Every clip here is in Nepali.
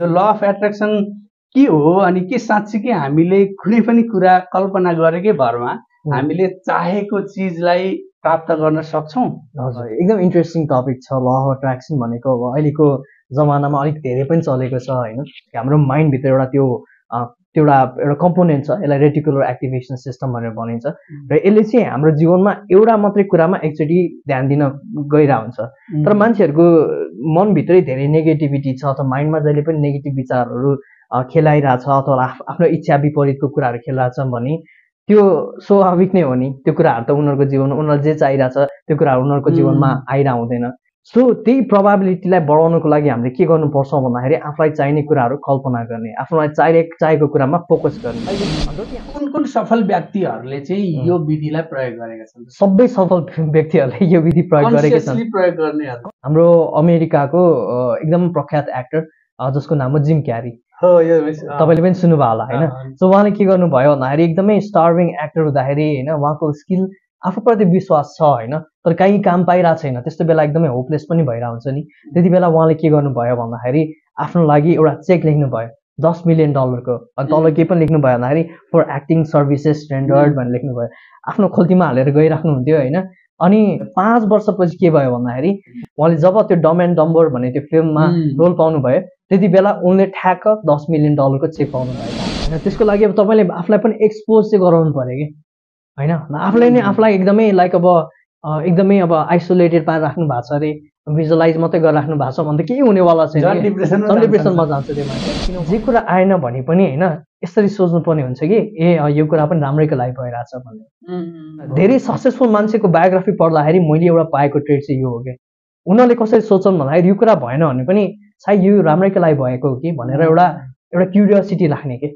यो ल अफ एट्र्याक्सन के हो अनि के साँच्चीकै हामीले कुनै पनि कुरा कल्पना गरेकै भरमा हामीले चाहेको चिजलाई प्राप्त गर्न सक्छौँ? हजुर एकदम इन्ट्रेस्टिङ टपिक छ ल अफ एट्र्याक्सन भनेको। अब अहिलेको जमानामा अलिक धेरै पनि चलेको छ होइन? हाम्रो माइन्डभित्र एउटा त्यो त्यो एउटा एउटा कम्पोनेन्ट छ यसलाई रेटिकुलर एक्टिभेसन सिस्टम भनेर भनिन्छ। र यसले चाहिँ हाम्रो जीवनमा एउटा मात्रै कुरामा एकचोटि ध्यान दिन गइरहेको हुन्छ। तर मान्छेहरूको मनभित्रै धेरै नेगेटिभिटी छ अथवा माइन्डमा जहिले पनि नेगेटिभ विचारहरू खेलाइरहेछ अथवा आफ्नो इच्छा विपरीतको कुराहरू खेलिरहेछ भने त्यो स्वाभाविक नै हो नि। त्यो कुराहरू त उनीहरूको जीवन उनीहरूलाई जे चाहिरहेछ त्यो कुराहरू उनीहरूको जीवनमा आइरह हुँदैन। सो त्यही प्रभाबिलिटीलाई बढाउनको लागि हामीले के गर्नुपर्छ भन्दाखेरि आफूलाई चाहिने कुराहरू कल्पना गर्ने आफूलाई चाहिने चाहेको कुरामा फोकस गर्ने। कुन कुन सफल व्यक्तिहरूले चाहिँ यो विधिलाई प्रयोग गरेका छन्? सबै सफल व्यक्तिहरूले यो विधि प्रयोग गरेका छन्। प्रयोग गर्ने हाम्रो अमेरिकाको एकदम प्रख्यात एक्टर जसको नाम हो जिम क्यारी। तपाईँले पनि सुन्नुभयो होला होइन? सो उहाँले के गर्नुभयो भन्दाखेरि एकदमै स्टार्भिङ एक्टर हुँदाखेरि होइन उहाँको स्किल आफूप्रति विश्वास छ होइन? तर कहीँ काम पाइरहेको छैन। त्यस्तो बेला एकदमै होपलेस पनि भइरहेको हुन्छ नि। त्यति बेला उहाँले के गर्नुभयो भन्दाखेरि आफ्नो लागि एउटा चेक लेख्नुभयो दस मिलियन डलरको तल केही पनि लेख्नुभयो भन्दाखेरि फर एक्टिङ सर्भिसेस स्ट्यान्डर्ड भनेर लेख्नुभयो। आफ्नो खोल्तीमा हालेर गइराख्नु हुन्थ्यो होइन? अनि पाँच वर्षपछि के भयो भन्दाखेरि उहाँले जब त्यो डम एन्ड डम्बर भन्ने त्यो फिल्ममा रोल पाउनुभयो त्यति बेला उनले ठ्याक्क दस मिलियन डलरको चेक पाउनु भयो होइन त्यसको लागि अब तपाईँले आफूलाई पनि एक्सपोज चाहिँ गराउनु पऱ्यो कि? होइन? आफूलाई नै आफूलाई एकदमै लाइक अब एकदमै अब आइसोलेटेड पारेर राख्नु भएको छ अरे भिजुलाइज मात्रै गरेर राख्नु भएको छ भने त केही हुनेवाला छैन डिप्रेसनमा जान्छ त्यो मान्छे जे कुरा आएन भने पनि होइन यसरी सोच्नुपर्ने हुन्छ कि ए यो कुरा पनि राम्रैको लागि भइरहेछ भन्ने। धेरै सक्सेसफुल मान्छेको बायोग्राफी पढ्दाखेरि मैले एउटा पाएको ट्रेड चाहिँ यो हो कि उनीहरूले कसरी सोच्छन् भन्दाखेरि यो कुरा भएन भने पनि सायद यो राम्रैको लागि भएको हो कि भनेर एउटा एउटा क्युरियोसिटी राख्ने कि।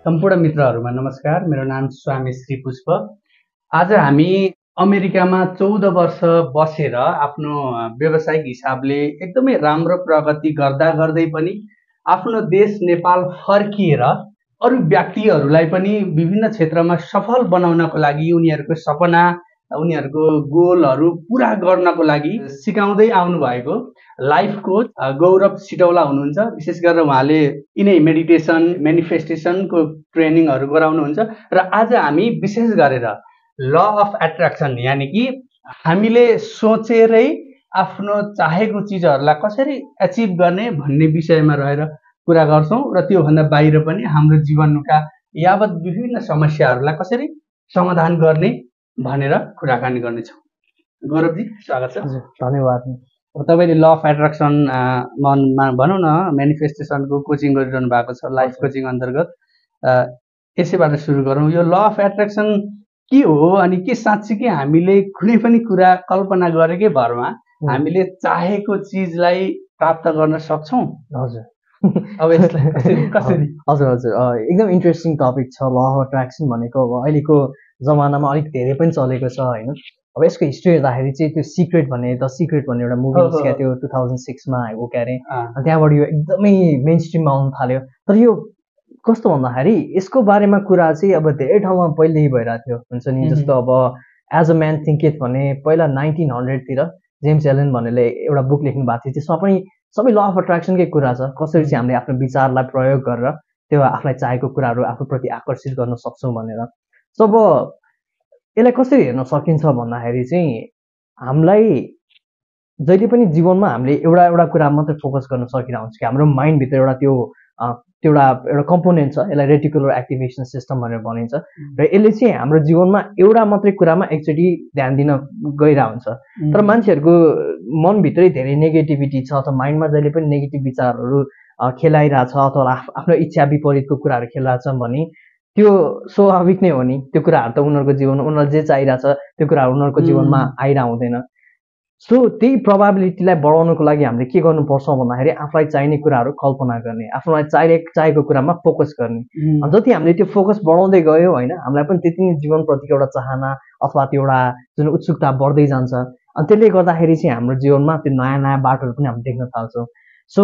सम्पूर्ण मित्रहरूमा नमस्कार। मेरो नाम स्वामी श्री पुष्प। आज हामी अमेरिकामा चौध वर्ष बसेर आफ्नो व्यावसायिक हिसाबले एकदमै राम्रो प्रगति गर्दा गर्दै पनि आफ्नो देश नेपाल फर्किएर अरू व्यक्तिहरूलाई पनि विभिन्न क्षेत्रमा सफल बनाउनको लागि उनीहरूको सपना उनीहरूको गोलहरू पुरा गर्नको लागि सिकाउँदै आउनुभएको। लाइफ कोच गौरव सिटौला हुनुहुन्छ। विशेष गरेर उहाँले यिनै मेडिटेसन मेनिफेस्टेसनको ट्रेनिङहरू गराउनुहुन्छ। र आज हामी विशेष गरेर ल अफ एट्र्याक्सन यानि कि हामीले सोचेरै आफ्नो चाहेको चिजहरूलाई कसरी एचिभ गर्ने भन्ने विषयमा रहेर कुरा गर्छौँ। र त्योभन्दा बाहिर पनि हाम्रो जीवनका यावत विभिन्न समस्याहरूलाई कसरी समाधान गर्ने भनेर कुराकानी गर्नेछौँ। गौरवजी स्वागत छ। धन्यवाद। तपाईँले ल अफ एट्र्याक्सन मनमा भनौँ न मेनिफेस्टेसनको कोचिङ गरिरहनु भएको छ लाइफ कोचिङ अन्तर्गत। यसैबाट सुरु गरौँ। यो ल अफ एट्र्याक्सन के हो अनि के साँच्चीकै हामीले कुनै पनि कुरा कल्पना गरेकै भरमा हामीले चाहेको चिजलाई प्राप्त गर्न सक्छौँ? हजुर। अब यसलाई कसरी हजुर हजुर। एकदम इन्ट्रेस्टिङ टपिक छ ल अफ एट्र्याक्सन भनेको। अब अहिलेको जमानामा अलिक धेरै पनि चलेको छ होइन? अब यसको हिस्ट्री हेर्दाखेरि चाहिँ त्यो सिक्रेट भन्ने द सिक्रेट भन्ने एउटा मुभी निस्केको थियो टु थाउजन्ड सिक्समा हो क्या अरे त्यहाँबाट यो एकदमै मेन स्ट्रिममा आउनु थाल्यो। तर यो कस्तो भन्दाखेरि यसको बारेमा कुरा चाहिँ अब धेरै ठाउँमा पहिल्यै भइरहेको थियो। हुन्छ नि? जस्तो अब एज अ म्यान थिङ्केट भन्ने पहिला नाइन्टिन हन्ड्रेडतिर जेम्स एलेन भन्नेले एउटा बुक लेख्नु भएको थियो। त्यसमा पनि सबै ल अफ एट्र्याक्सनकै कुरा छ। कसरी चाहिँ हामीले आफ्नो विचारलाई प्रयोग गरेर त्यो आफूलाई चाहेको कुराहरू आफूप्रति आकर्षित गर्न सक्छौँ भनेर। सो अब यसलाई कसरी हेर्न सकिन्छ भन्दाखेरि चाहिँ हामीलाई जहिले पनि जीवनमा हामीले एउटा एउटा कुरा मात्रै फोकस गर्न सकिरहेको हुन्छ कि हाम्रो माइन्डभित्र एउटा त्यो त्यो एउटा एउटा कम्पोनेन्ट छ यसलाई रेटिकुलर एक्टिभेसन सिस्टम भनेर भनिन्छ। र यसले चाहिँ हाम्रो जीवनमा एउटा मात्रै कुरामा एकचोटि ध्यान दिन गइरहेको हुन्छ। तर मान्छेहरूको मनभित्रै धेरै नेगेटिभिटी छ अथवा माइन्डमा जहिले पनि नेगेटिभ विचारहरू खेलाइरहेछ अथवा आफ्नो इच्छा विपरीतको कुराहरू खेलिरहेछ भने त्यो स्वाभाविक नै हो नि। त्यो कुराहरू त उनीहरूको जीवन उनीहरूलाई जे चाहिरहेछ त्यो कुराहरू उनीहरूको जीवनमा आइरह हुँदैन सो त्यही प्रभाबिलिटीलाई बढाउनको लागि हामीले के गर्नुपर्छ भन्दाखेरि आफूलाई चाहिने कुराहरू कल्पना गर्ने आफूलाई चाहिने चाहेको कुरामा फोकस गर्ने। जति हामीले त्यो फोकस बढाउँदै गयो होइन हामीलाई पनि त्यति नै जीवनप्रतिको एउटा चाहना अथवा त्यो एउटा जुन उत्सुकता बढ्दै जान्छ। अनि त्यसले गर्दाखेरि चाहिँ हाम्रो जीवनमा त्यो नयाँ नयाँ बाटोहरू पनि हामी देख्न थाल्छौँ। सो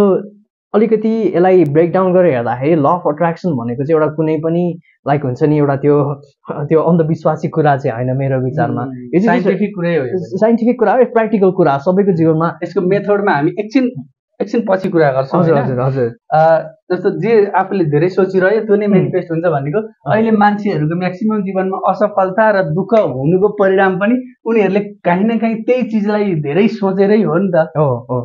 अलिकति यसलाई ब्रेकडाउन गरेर हेर्दाखेरि ल अफ अट्र्याक्सन भनेको चाहिँ एउटा कुनै पनि लाइक हुन्छ नि एउटा त्यो त्यो अन्धविश्वासी कुरा चाहिँ होइन मेरो विचारमा। यो साइन्टिफिक कुरै हो साइन्टिफिक कुरा हो प्र्याक्टिकल कुरा सबैको जीवनमा यसको मेथडमा हामी एकछिन एकछिन पछि कुरा गर्छौँ हजुर हजुर हजुर। जस्तो जे आफूले धेरै सोचिरह्यो त्यो नै मेनिफेस्ट हुन्छ भनेको। अहिले मान्छेहरूको म्याक्सिमम् जीवनमा असफलता र दुःख हुनुको परिणाम पनि उनीहरूले काहीँ न काहीँ त्यही चिजलाई धेरै सोचेरै हो नि त। हो हो।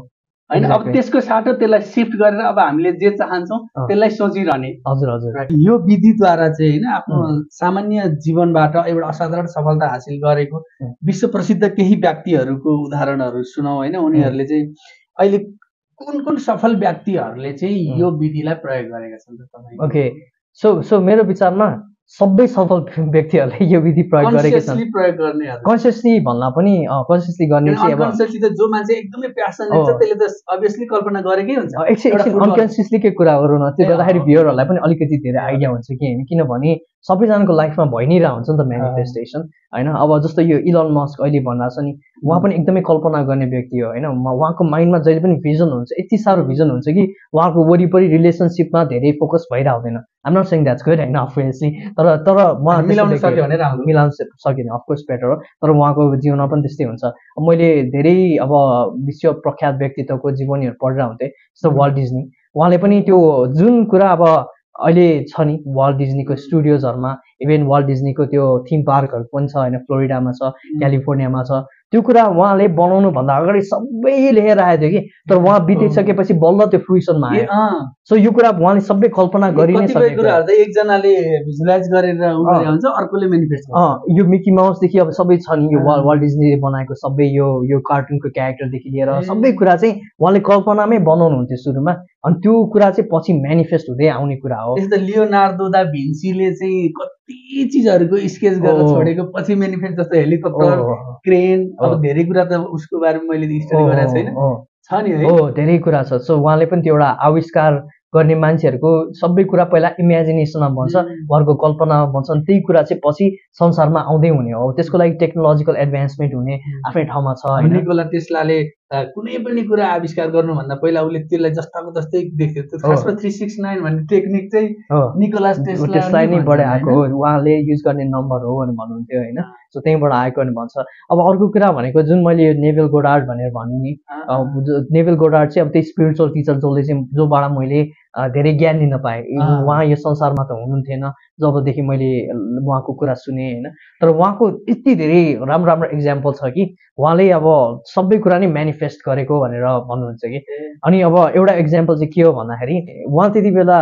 होइन अब त्यसको साटो त्यसलाई सिफ्ट गरेर अब हामीले जे चाहन्छौँ त्यसलाई सोचिरहने हजुर हजुर। यो विधिद्वारा चाहिँ होइन आफ्नो सामान्य जीवनबाट एउटा असाधारण सफलता हासिल गरेको विश्व प्रसिद्ध केही व्यक्तिहरूको उदाहरणहरू सुनौ होइन उनीहरूले चाहिँ अहिले कुन कुन सफल व्यक्तिहरूले चाहिँ यो विधिलाई प्रयोग गरेका छन् त तपाईँ? ओके सो सो मेरो विचारमा सबै सफल व्यक्तिहरूले यो विधि प्रयोग गरेका छन् प्रयोग गर्ने कन्सियसली भन्दा पनि कन्सियसली गर्ने चाहिँ अब जो मान्छे एकदमै प्यासनेट छ त्यसले त अभियसली कल्पना गरेकै हुन्छ। एकछिन अनकन्सियसलीकै कुरा गरौँ न। त्यो गर्दाखेरि भ्युरहरूलाई पनि अलिकति धेरै आइडिया हुन्छ कि होइन? किनभने सबैजनाको लाइफमा भइ नै रह हुन्छ नि त मेनिफेस्टेसन होइन? अब जस्तो यो इलन मस्क अहिले भनिरहेको छ नि उहाँ पनि एकदमै कल्पना गर्ने व्यक्ति हो होइन? उहाँको माइन्डमा जहिले पनि भिजन हुन्छ यति साह्रो भिजन हुन्छ कि उहाँको वरिपरि रिलेसनसिपमा धेरै फोकस भइरहेको हुँदैन am not saying that's good होइन अफकोर्सली तर तर उहाँ मिलाउन सक्यो भने मिलाउन सक्यो भने अफकोर्स बेटर हो. तर उहाँको जीवनमा पनि त्यस्तै हुन्छ. मैले धेरै अब विश्व प्रख्यात व्यक्तित्वको जीवनीहरू पढेर हुन्थेँ जस्तो वर्ल्ड डिजनी उहाँले पनि त्यो जुन कुरा अब अहिले छ नि वाल्ट डिज्नीको स्टुडियोजहरूमा इभेन वाल्ट डिज्नीको त्यो थिम पार्कहरू पनि छ होइन फ्लोरिडामा छ क्यालिफोर्नियामा छ त्यो कुरा उहाँले बनाउनुभन्दा अगाडि सबै लेखेर आएको थियो कि। तर उहाँ बितिसकेपछि बल्ल त्यो फ्रुसनमा आयो। सो यो कुरा उहाँले सबै कल्पना गरि नै एकजनाले भिजुलाइज गरेर हुन्छ अर्कोले मेनिफेस्ट यो मिकी माउसदेखि अब सबै छ नि यो वाल्ट डिज्नीले बनाएको सबै यो यो कार्टुनको क्यारेक्टरदेखि लिएर सबै कुरा चाहिँ उहाँले कल्पनामै बनाउनु हुन्थ्यो सुरुमा। अनि त्यो कुरा चाहिँ पछि मेनिफेस्ट हुँदै आउने कुरा हो। त्यस्तो लियोनार्दो दा भिन्सीले चाहिँ कति चिजहरूको स्केच गरेर छोडेको पछि मेनिफेस्ट जस्तो हेलिकप्टर क्रेन अब धेरै कुरा त उसको बारेमा मैले स्टडी गरेको छैन। छ नि हो। धेरै कुरा छ। सो उहाँले पनि त्यो एउटा आविष्कार गर्ने मान्छेहरूको सबै कुरा पहिला इमेजिनेसनमा भन्छ उहाँहरूको कल्पनामा भन्छन् त्यही कुरा चाहिँ पछि संसारमा आउँदै हुने हो। त्यसको लागि टेक्नोलोजिकल एडभान्समेन्ट हुने आफ्नै ठाउँमा छ निकोला टेस्लाले कुनै पनि कुरा आविष्कार गर्नुभन्दा पहिला उसले त्यसलाई जस्ताको जस्तै देख्थ्यो। खासमा थ्री सिक्स नाइन भन्ने टेक्निक चाहिँ निकोलास टेस्ला नै बाट आएको हो। उहाँले युज गर्ने नम्बर हो भनेर भन्नुहुन्थ्यो होइन। सो त्यहीँबाट आएको भने भन्छ। अब अर्को कुरा भनेको जुन मैले यो नेभल गोडार्ड भनेर भन्नु नि नेभल गोडार्ड चाहिँ अब त्यही स्पिरिचुअल टिचर जसले चाहिँ जोबाट मैले धेरै ज्ञान लिन पाएँ। उहाँ यो संसारमा त हुनुहुन्थेन जबदेखि मैले उहाँको कुरा सुनेँ होइन। तर उहाँको यति धेरै राम्रो राम्रो इक्जाम्पल छ कि उहाँले अब सबै कुरा नै मेनिफेस्ट गरेको भनेर भन्नुहुन्छ कि। अनि अब एउटा इक्जाम्पल चाहिँ के हो भन्दाखेरि उहाँ त्यति बेला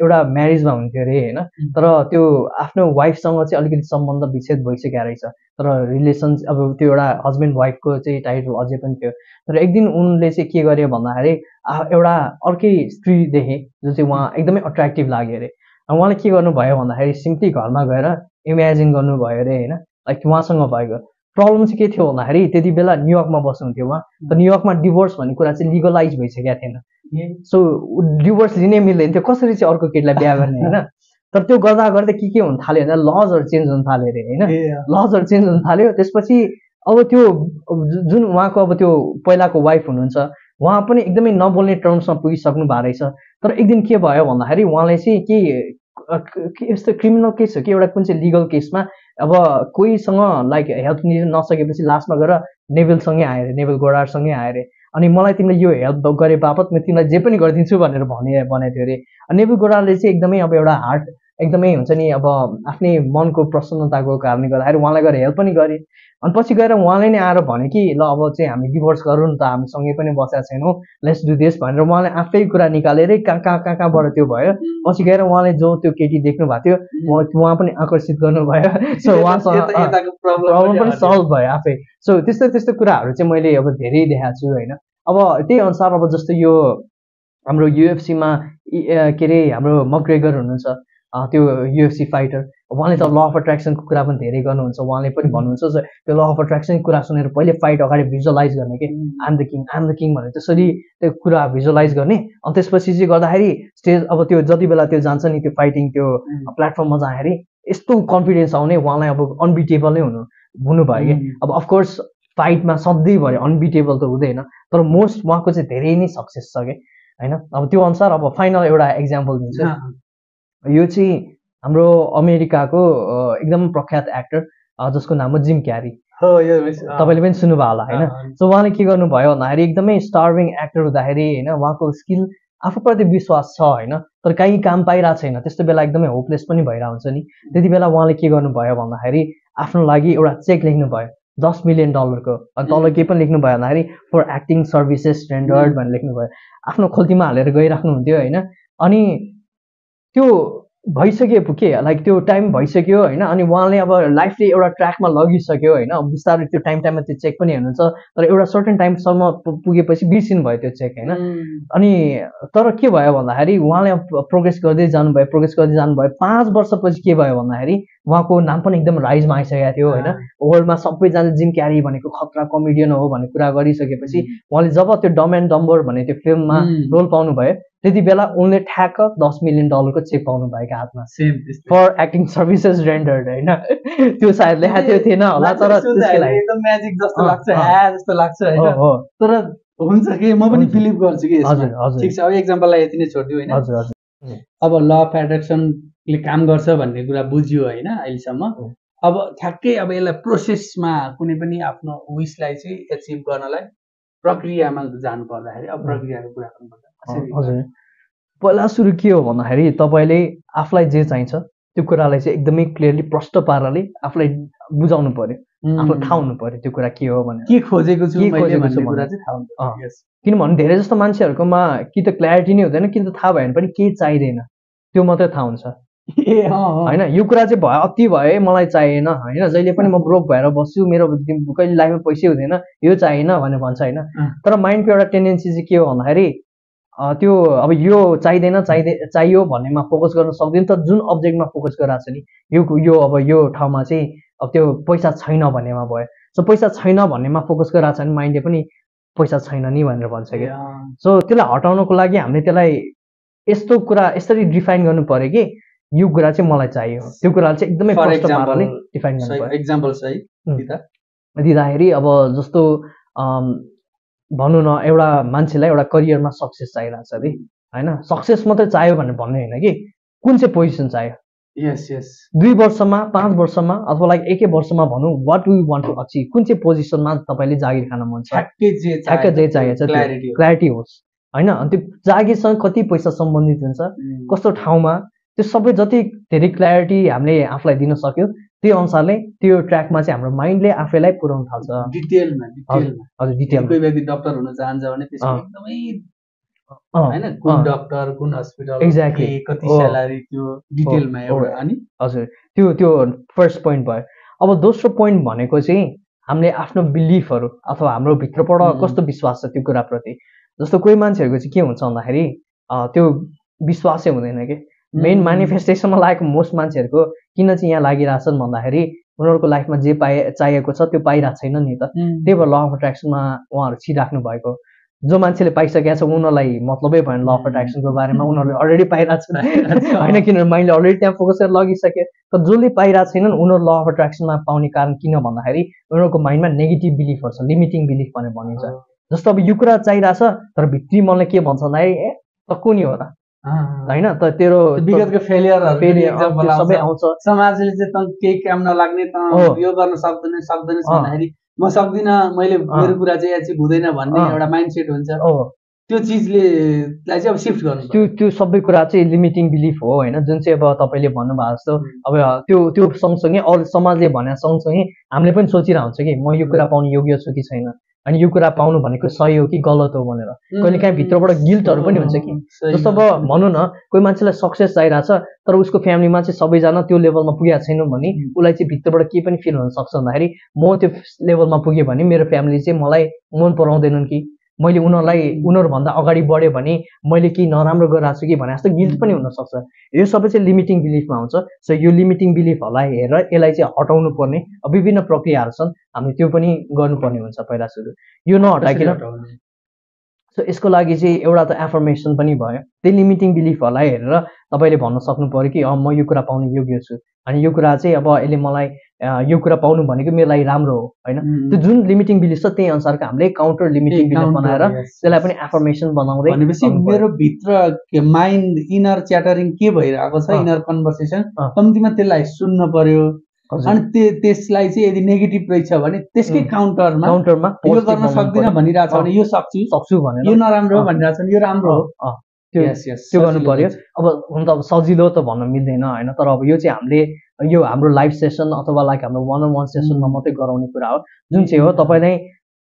एउटा म्यारिजमा हुन्थ्यो अरे होइन? तर त्यो आफ्नो वाइफसँग चाहिँ अलिकति सम्बन्ध विच्छेद भइसकेको रहेछ। तर रिलेसन अब त्यो एउटा हस्बेन्ड वाइफको चाहिँ टाइटल अझै पनि थियो। तर एक दिन उनले चाहिँ के गर्यो भन्दाखेरि एउटा अर्कै स्त्री देखेँ जो चाहिँ उहाँ एकदमै अट्र्याक्टिभ लाग्यो अरे। उहाँले के गर्नुभयो भन्दाखेरि सिम्पली घरमा गएर इमेजिन गर्नुभयो अरे होइन? लाइक उहाँसँग भएको। प्रब्लम चाहिँ के थियो भन्दाखेरि त्यति बेला न्युयोर्कमा बस्नुहुन्थ्यो उहाँ। त न्युयोर्कमा डिभोर्स भन्ने कुरा चाहिँ लिगलाइज भइसकेको थिएन। सो डिभोर्स लिनै मिल्दैन थियो कसरी चाहिँ अर्को केटीलाई बिहा गर्ने होइन? तर त्यो गर्दा गर्दै के के हुन थाल्यो भने लजहरू चेन्ज हुन थाल्यो अरे होइन? लजहरू चेन्ज हुन थाल्यो। त्यसपछि अब त्यो जुन उहाँको अब त्यो पहिलाको वाइफ हुनुहुन्छ उहाँ पनि एकदमै नबोल्ने टर्म्समा पुगिसक्नु भएको रहेछ। तर एक दिन के भयो भन्दाखेरि उहाँले चाहिँ के यस्तो क्रिमिनल केस हो कि एउटा कुन चाहिँ लिगल केसमा अब कोहीसँग लाइक हेल्प लिन नसकेपछि लास्टमा गएर नेभेलसँगै आयो अरे नेभेल गोडारसँगै आयो अरे। अनि मलाई तिमीले यो हेल्प गरे बापत म तिमीलाई जे पनि गरिदिन्छु भनेर भने भनेको थियो अरे। नेभेल गोडारले चाहिँ एकदमै अब एउटा हार्ट एकदमै हुन्छ नि अब आफ्नै मनको प्रसन्नताको कारणले गर्दाखेरि उहाँलाई गएर हेल्प पनि गरेँ। अनि पछि गएर उहाँले नै आएर भने कि ल अब चाहिँ हामी डिभोर्स गरौँ त हामी सँगै पनि बसेका छैनौँ लेट्स डु दिस भनेर उहाँले आफै कुरा निकालेरै कहाँ कहाँ कहाँ कहाँबाट त्यो भयो। पछि गएर उहाँले जो त्यो केटी देख्नु भएको थियो उहाँ पनि आकर्षित गर्नुभयो। सो उहाँसँग प्रब्लम पनि सल्भ भयो आफै। सो त्यस्तो त्यस्तो कुराहरू चाहिँ मैले अब धेरै देखाएको छु होइन। अब त्यही अनुसार अब जस्तो यो हाम्रो युएफसीमा के अरे हाम्रो मग्रेगर हुनुहुन्छ। त्यो युएफसी फाइटर उहाँले त ल अफ एट्र्याक्सनको कुरा पनि धेरै गर्नुहुन्छ उहाँले पनि भन्नुहुन्छ त्यो ल अफ एट्र्याक्सनको कुरा सुनेर पहिले फाइट अगाडि भिजुअलाइज गर्ने कि? Am the king am the king भनेर त्यसरी त्यो कुरा भिजुअलाइज गर्ने। अनि त्यसपछि चाहिँ गर्दाखेरि स्टेज अब त्यो जति बेला त्यो जान्छ नि त्यो फाइटिङ त्यो प्लेटफर्ममा जाँदाखेरि यस्तो कन्फिडेन्स आउने उहाँलाई अब अनबिटेबल नै हुनु हुनुभयो कि? अब अफकोर्स फाइटमा सधैँभरि अनबिटेबल त हुँदैन तर मोस्ट उहाँको चाहिँ धेरै नै सक्सेस छ कि? होइन? अब त्यो अनुसार अब फाइनल एउटा इक्जाम्पल दिन्छु। यो चाहिँ हाम्रो अमेरिकाको एकदम प्रख्यात एक्टर जसको नाम हो जिम क्यारी। तपाईँले पनि सुन्नुभयो होला होइन? सो उहाँले के गर्नुभयो भन्दाखेरि एकदमै स्टार्भिङ एक्टर हुँदाखेरि होइन उहाँको स्किल आफूप्रति विश्वास छ होइन? तर कहीँ काम पाइरहेको छैन त्यस्तो बेला एकदमै होपलेस पनि भइरहेको हुन्छ नि। त्यति बेला उहाँले के गर्नुभयो भन्दाखेरि आफ्नो लागि एउटा चेक लेख्नुभयो दस मिलियन डलरको अनि तल केही पनि लेख्नुभयो भन्दाखेरि फर एक्टिङ सर्भिसेस स्ट्यान्डर्ड भनेर लेख्नुभयो। आफ्नो खोल्तीमा हालेर गइराख्नुहुन्थ्यो होइन? अनि त्यो भइसक्यो के? लाइक त्यो टाइम भइसक्यो होइन? अनि उहाँले अब लाइफले एउटा ट्र्याकमा लगिसक्यो होइन? बिस्तारै त्यो टाइम टाइममा त्यो चेक पनि हेर्नुहुन्छ। तर एउटा सर्टेन टाइमसम्म पुगेपछि बिर्सिनु भयो त्यो चेक होइन? अनि तर के भयो भन्दाखेरि उहाँले प्रोग्रेस गर्दै जानुभयो प्रोग्रेस गर्दै जानुभयो। पाँच वर्षपछि के भयो भन्दाखेरि उहाँको नाम पनि एकदम राइजमा आइसकेको थियो होइन? वर्ल्डमा सबैजना जिम क्यारी भनेको खतरा कमेडियन हो भन्ने कुरा गरिसकेपछि उहाँले जब त्यो डम एन्ड डम्बर भन्ने त्यो फिल्ममा रोल पाउनुभयो त्यति बेला उनले ठ्याक्क दस मिलियन डलरको चेक पाउनु भएको हातमा। फर एक्टिङ सर्भिसेस रेन्डर्ड होइन? त्यो सायद लेखा थियो थिएन होला तर म्याजिक जस्तो लाग्छ जस्तो लाग्छ होइन? तर हुन्छ कि म पनि बिलिभ गर्छु कि ठिक छ अब एक्जाम्पललाई यति नै छोडिदियो होइन? हजुर हजुर। अब ल अफ एट्र्याक्सनले काम गर्छ भन्ने कुरा बुझ्यो होइन अहिलेसम्म। अब ठ्याक्कै अब यसलाई प्रोसेसमा कुनै पनि आफ्नो विसलाई चाहिँ एचिभ गर्नलाई प्रक्रियामा जानु पर्दाखेरि अब प्रक्रियाको कुरा गर्नुपर्दा हजुर। पहिला सुरु के हो भन्दाखेरि तपाईँले आफूलाई जे चाहिन्छ त्यो कुरालाई चाहिँ एकदमै क्लियरली प्रष्ट पाराले आफूलाई बुझाउनु पर्यो। आफूलाई थाहा हुनु पर्यो त्यो कुरा के हो भने के खोजेको छु के खोजेको छु किनभने धेरै जस्तो मान्छेहरूकोमा कि त क्ल्यारिटी नै हुँदैन कि त थाहा भयो भने पनि केही चाहिँदैन त्यो मात्रै थाहा हुन्छ। होइन यो कुरा चाहिँ भयो अति भयो मलाई चाहिएन होइन जहिले पनि म ब्रोक भएर बस्छु मेरो कहिले लाइफमा पैसै हुँदैन यो चाहिएन भनेर भन्छ होइन। तर माइन्डको एउटा टेन्डेन्सी चाहिँ के हो भन्दाखेरि त्यो अब यो चाहिँदैन चाहिँदै चाहियो भन्नेमा फोकस गर्न सक्दैन त जुन अब्जेक्टमा फोकस गरिरहेको छ नि यो यो अब यो ठाउँमा चाहिँ अब त्यो पैसा छैन भन्नेमा भयो। सो पैसा छैन भन्नेमा फोकस गरिरहेको छ भने माइन्डले पनि पैसा छैन नि भनेर भन्छ कि सो त्यसलाई हटाउनको लागि हामीले त्यसलाई यस्तो कुरा यसरी डिफाइन गर्नु पऱ्यो कि यो कुरा चाहिँ मलाई चाहियो। त्यो कुरा चाहिँ एकदमै डिफाइन गर्नु एक्जाम्पल दिँदाखेरि अब जस्तो भनौँ न एउटा मान्छेलाई एउटा करियरमा सक्सेस चाहिरहेको छ अरे। होइन? सक्सेस मात्रै चाहियो भनेर भन्ने होइन कि? कुन चाहिँ पोजिसन चाहियो? यस यस दुई वर्षमा पाँच वर्षमा अथवा लाइक एकै वर्षमा भनौँ what we want to achieve कुन चाहिँ पोजिसनमा तपाईँले जागिर खान मन छ? ठ्याक्कै जे चाहिएको छ क्ल्यारिटी होस्। होइन? अनि त्यो जागिरसँग कति पैसा सम्बन्धित हुन्छ? कस्तो ठाउँमा? त्यो सबै जति धेरै क्ल्यारिटी हामीले आफूलाई दिन सक्यो त्यो अनुसारले त्यो ट्र्याकमा चाहिँ हाम्रो माइन्डले आफैलाई पुऱ्याउनु थाल्छ। डिटेलमा हजुर डिटेल कोही व्यक्ति डक्टर हुन चाहन्छ भने त्यसमा एकदमै होइन कुन डक्टर कुन हस्पिटल एक्ज्याक्टली कति स्यालेरी त्यो डिटेलमा एउटा अनि हजुर त्यो त्यो फर्स्ट पोइन्ट भयो। अब दोस्रो पोइन्ट भनेको चाहिँ हामीले आफ्नो बिलिफहरू अथवा हाम्रो भित्रबाट कस्तो विश्वास छ त्यो कुराप्रति। जस्तो कोही मान्छेहरूको चाहिँ के हुन्छ भन्दाखेरि त्यो विश्वासै हुँदैन कि? मेन मेनिफेस्टेसनमा लागेको मोस्ट मान्छेहरूको किन चाहिँ यहाँ लागिरहेछन् भन्दाखेरि उनीहरूको लाइफमा जे पाए चाहिएको छ त्यो पाइरहेको छैन नि त। त्यही भएर ल अफ एट्र्याक्सनमा उहाँहरू छिराख्नु भएको। जो मान्छेले पाइसकेको छ उनीहरूलाई मतलबै भएन ल अफ एट्र्याक्सनको बारेमा। उनीहरूले अलरेडी पाइरहेको छ। होइन किनभने माइन्डले अलरेडी त्यहाँ फोकस गरेर लगिसके। तर जसले पाइरहेको छैनन् उनीहरू ल अफ एट्र्याक्सनमा पाउने कारण किन भन्दाखेरि उनीहरूको माइन्डमा नेगेटिभ बिलिफहरू छ लिमिटिङ बिलिफ भनेर भनिन्छ। जस्तो अब यो कुरा चाहिरहेछ तर भित्री मनले के भन्छ भन्दाखेरि ए त कुन हो त? होइन त तेरो विगतको फेलियरहरू सबै आउँछ। समाजले चाहिँ त केही काम नलाग्ने त यो गर्न सक्दैन सक्दैन भन्दाखेरि म सक्दिनँ मैले मेरो कुरा चाहिँ एचिभ हुँदैन भन्ने एउटा माइन्ड सेट हुन्छ त्यो चिजले चाहिँ अब सिफ्ट गर्नु त्यो त्यो सबै कुरा चाहिँ लिमिटिङ बिलिफ हो होइन? जुन चाहिँ अब तपाईँले भन्नुभएको जस्तो अब त्यो त्यो सँगसँगै अरू समाजले भने सँगसँगै हामीले पनि सोचिरहेको हुन्छ कि म यो कुरा पाउने योग्य छु कि छैन? अनि यो कुरा पाउनु भनेको सही हो कि गलत हो भनेर? कहिले काहीँ भित्रबाट गिल्टहरू पनि हुन्छ कि? जस्तो अब भनौँ न कोही मान्छेलाई सक्सेस चाहिरहेछ तर उसको फ्यामिलीमा चाहिँ सबैजना त्यो लेभलमा पुगेको छैन भने उसलाई चाहिँ भित्रबाट के पनि फिल हुनसक्छ भन्दाखेरि म त्यो लेभलमा पुगेँ भने मेरो फ्यामिली चाहिँ मलाई मन पराउँदैनन् कि? मैले उनीहरूलाई उनीहरूभन्दा अगाडि बढेँ भने मैले केही नराम्रो गरिरहेको छु कि भने जस्तो गिल्ट पनि हुनसक्छ। यो सबै चाहिँ लिमिटिङ बिलिफमा आउँछ सो यो लिमिटिङ बिलिफहरूलाई हेरेर यसलाई चाहिँ हटाउनु पर्ने विभिन्न प्रक्रियाहरू छन्। हामीले त्यो पनि गर्नुपर्ने हुन्छ पहिला सुरु। यो नहटाइकन सो यसको लागि चाहिँ एउटा त एफर्मेसन पनि भयो। त्यही लिमिटिङ बिलिफहरूलाई हेरेर तपाईँले भन्न सक्नु पऱ्यो कि म यो कुरा पाउने योग्य छु। अनि यो कुरा चाहिँ अब यसले मलाई यो कुरा पाउनु भनेको मेरो लागि राम्रो हो होइन? त्यो जुन लिमिटिङ बिलिफ छ त्यही अनुसारको हामीले काउन्टर लिमिटिङ बिलिफ बनाएर त्यसलाई पनि एफर्मेसन बनाउँदै भनेपछि मेरो भित्र माइन्ड इनर च्याटरिङ के भइरहेको छ इनर कन्भर्सेसन कम्तीमा त्यसलाई सुन्न पर्यो अनि त्यो त्यसलाई चाहिँ यदि नेगेटिभ रहेछ भने त्यसकै काउन्टरमा काउन्टरमा यो गर्न सक्दिनँ भनिरहेको छ भने यो सक्छु। सक्छु भने यो नराम्रो हो भनिरहेको छ भने यो राम्रो हो। त्यो त्यो गर्नु पर्यो अब हुन त अब सजिलो त भन्न मिल्दैन होइन? तर अब यो चाहिँ हामीले यो हाम्रो लाइभ सेसन अथवा लाइक हाम्रो वान अन वान सेसनमा मात्रै गराउने कुरा हो। जुन चाहिँ हो तपाईँलाई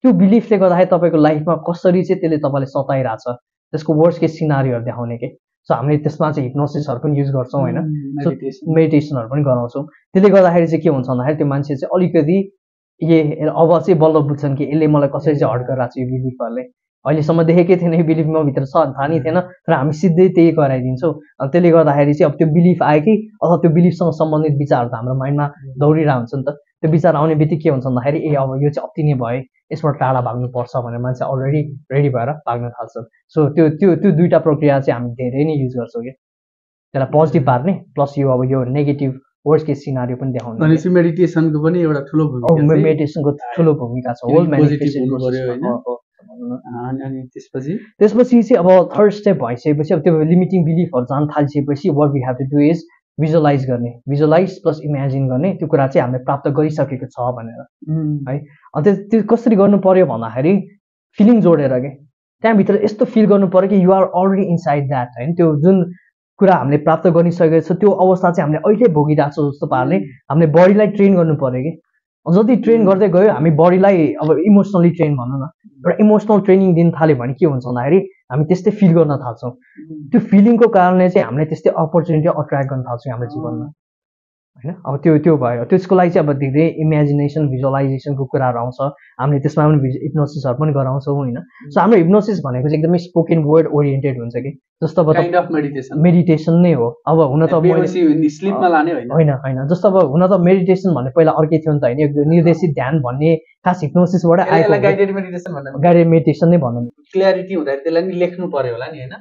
त्यो बिलिफले गर्दाखेरि तपाईँको लाइफमा कसरी चाहिँ त्यसले तपाईँले सताइरहेछ त्यसको वर्ड्स के सिनारीहरू देखाउने के? सो हामीले त्यसमा चाहिँ हिप्नोसिसहरू पनि युज गर्छौँ होइन? सो मेडिटेसनहरू पनि गराउँछौँ। त्यसले गर्दाखेरि चाहिँ के हुन्छ भन्दाखेरि त्यो मान्छे चाहिँ अलिकति ए अब चाहिँ बल्ल बुझ्छन् कि यसले मलाई कसरी चाहिँ हट गरिरहेको छ यो बिलिफहरूले अहिलेसम्म देखेकै थिएन यो बिलिफ भित्र छ थाहा नै थिएन तर हामी सिधै त्यही गराइदिन्छौँ त्यसले गर्दाखेरि चाहिँ अब त्यो बिलिफ आयो कि अथवा त्यो बिलिफसँग सम्बन्धित विचारहरू त हाम्रो माइन्डमा दौडिरहेको हुन्छ नि त। त्यो विचार आउने बित्तिकै के हुन्छ भन्दाखेरि ए अब यो चाहिँ अति नै भयो यसबाट टाढा भाग्नुपर्छ भनेर मान्छे अलरेडी रेडी भएर भाग्न थाल्छ सो त्यो त्यो त्यो दुइटा प्रक्रिया चाहिँ हामी धेरै नै युज गर्छौँ कि त्यसलाई पोजिटिभ पार्ने प्लस यो अब यो नेगेटिभ वर्स केस सिनारी पनि देखाउने। भनेपछि मेडिटेसनको पनि एउटा ठुलो भूमिका मेडिटेसनको ठुलो भूमिका छ। होल मेडिटेसन अनि त्यसपछि? त्यसपछि चाहिँ अब थर्ड स्टेप भइसकेपछि अब त्यो लिमिटिङ बिलिफहरू जान थालिसकेपछि what we have to do is visualize गर्ने। भिजुलाइज प्लस इमेजिन गर्ने त्यो कुरा चाहिँ हामीले प्राप्त गरिसकेको छ भनेर। है? अन्त त्यो कसरी गर्नु पर्यो भन्दाखेरि फिलिङ जोडेर के? त्यहाँभित्र यस्तो फिल गर्नु पऱ्यो कि युआर अलरेडी इनसाइड द्याट होइन? त्यो जुन कुरा हामीले प्राप्त गरिसकेको छ त्यो अवस्था चाहिँ हामीले अहिले भोगिरहेको छ जस्तो पाराले हामीले बडीलाई ट्रेन गर्नु पऱ्यो कि? जति ट्रेन गर्दै गयो हामी बडीलाई अब इमोसनली ट्रेन भनौँ न। एउटा इमोसनल ट्रेनिङ दिन थाल्यो भने के हुन्छ भन्दाखेरि हामी त्यस्तै फिल गर्न थाल्छौँ। त्यो फिलिङको कारणले चाहिँ हामीले त्यस्तै अपर्च्युनिटी अट्र्याक्ट गर्न थाल्छौँ हाम्रो जीवनमा। होइन? अब त्यो त्यो भयो त्यसको लागि चाहिँ अब धेरै इमेजिनेसन भिजुअलाइजेसनको कुराहरू आउँछ। हामीले त्यसमा पनि हिप्नोसिसहरू पनि गराउँछौँ होइन? सो हाम्रो हिप्नोसिस भनेको चाहिँ एकदमै स्पोकन वर्ड ओरिएन्टेड हुन्छ कि? जस्तो अब मेडिटेसन नै हो। अब हुन त होइन? होइन जस्तो अब हुन त मेडिटेसन भन्ने पहिला अर्कै थियो नि त होइन? निर्देशित ध्यान भन्ने खास हिप्नोसिसबाट आएको गाइडेड मेडिटेसन गाइडेड मेडिटेसन नै भनौँ। क्ल्यारिटी हुँदाखेरि त्यसलाई नि लेख्नु पर्यो होला नि होइन?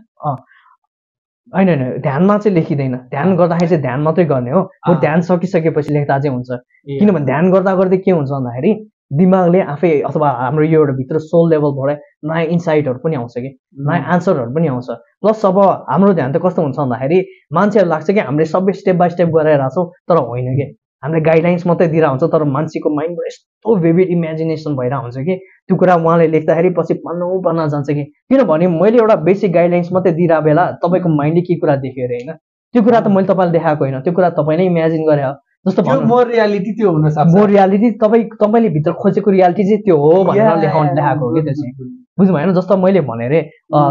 होइन होइन ध्यानमा चाहिँ लेखिँदैन। ध्यान गर्दाखेरि चाहिँ ध्यान मात्रै गर्ने हो। हो ध्यान सकिसकेपछि लेख्दा चाहिँ हुन्छ। किनभने ध्यान गर्दा गर्दै के हुन्छ भन्दाखेरि दिमागले आफै अथवा हाम्रो यो एउटा भित्र सोल लेभलबाट नयाँ इन्साइटहरू पनि आउँछ कि? नयाँ एन्सरहरू पनि आउँछ। प्लस अब हाम्रो ध्यान त कस्तो हुन्छ भन्दाखेरि मान्छेहरू लाग्छ कि हामीले सबै स्टेप बाई स्टेप गराइरहेको छौँ तर होइन कि? हामीले गाइडलाइन्स मात्रै दिएर हुन्छ तर मान्छेको माइन्डबाट यस्तो भिभिड इमेजिनेसन भइरहेको हुन्छ कि त्यो कुरा उहाँले लेख्दाखेरि पछि पन्नु पन्ना जान्छ कि। किनभने मैले एउटा बेसिक गाइडलाइन्स मात्रै दिएर बेला तपाईँको माइन्डले के कुरा देखेँ अरे होइन? त्यो कुरा त मैले तपाईँले देखाएको होइन। त्यो कुरा तपाईँले इमेजिन गरे जस्तो मोर रियालिटी त्यो हुन सक्छ। मोर रियालिटी तपाईँ तपाईँले भित्र खोजेको रियालिटी चाहिँ त्यो हो भनेर लेखाउनु देखाएको हो कि त्यो चाहिँ बुझ्नु भएन जस्तो मैले भने अरे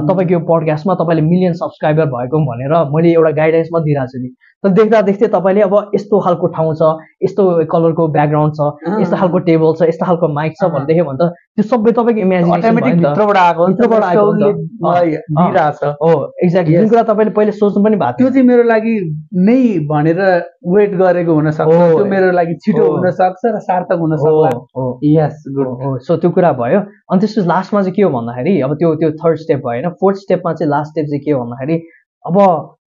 तपाईँको यो पडकास्टमा तपाईँले मिलियन सब्सक्राइबर भएको भनेर मैले एउटा गाइडलाइन्स मात्रै दिइरहेको छु नि। तर देख्दा देख्दै तपाईँले अब यस्तो खालको ठाउँ छ यस्तो कलरको ब्याकग्राउन्ड छ यस्तो खालको टेबल छ यस्तो खालको माइक छ भनेर देख्यो भने त त्यो सबै तपाईँको इमेजिनेसन हो एक्ज्याक्टली जुन कुरा तपाईँले पहिले सोच्नु पनि भएको त्यो चाहिँ मेरो लागि नै भनेर वेट गरेको हुन सक्छ त्यो मेरो लागि छिटो हुन सक्छ र सार्थक हुन सक्छ यस गुड सो त्यो कुरा भयो। अनि त्यसपछि लास्टमा चाहिँ के हो भन्दाखेरि अब त्यो त्यो थर्ड स्टेप भयो होइन। फोर्थ स्टेपमा चाहिँ लास्ट स्टेप चाहिँ के हो भन्दाखेरि अब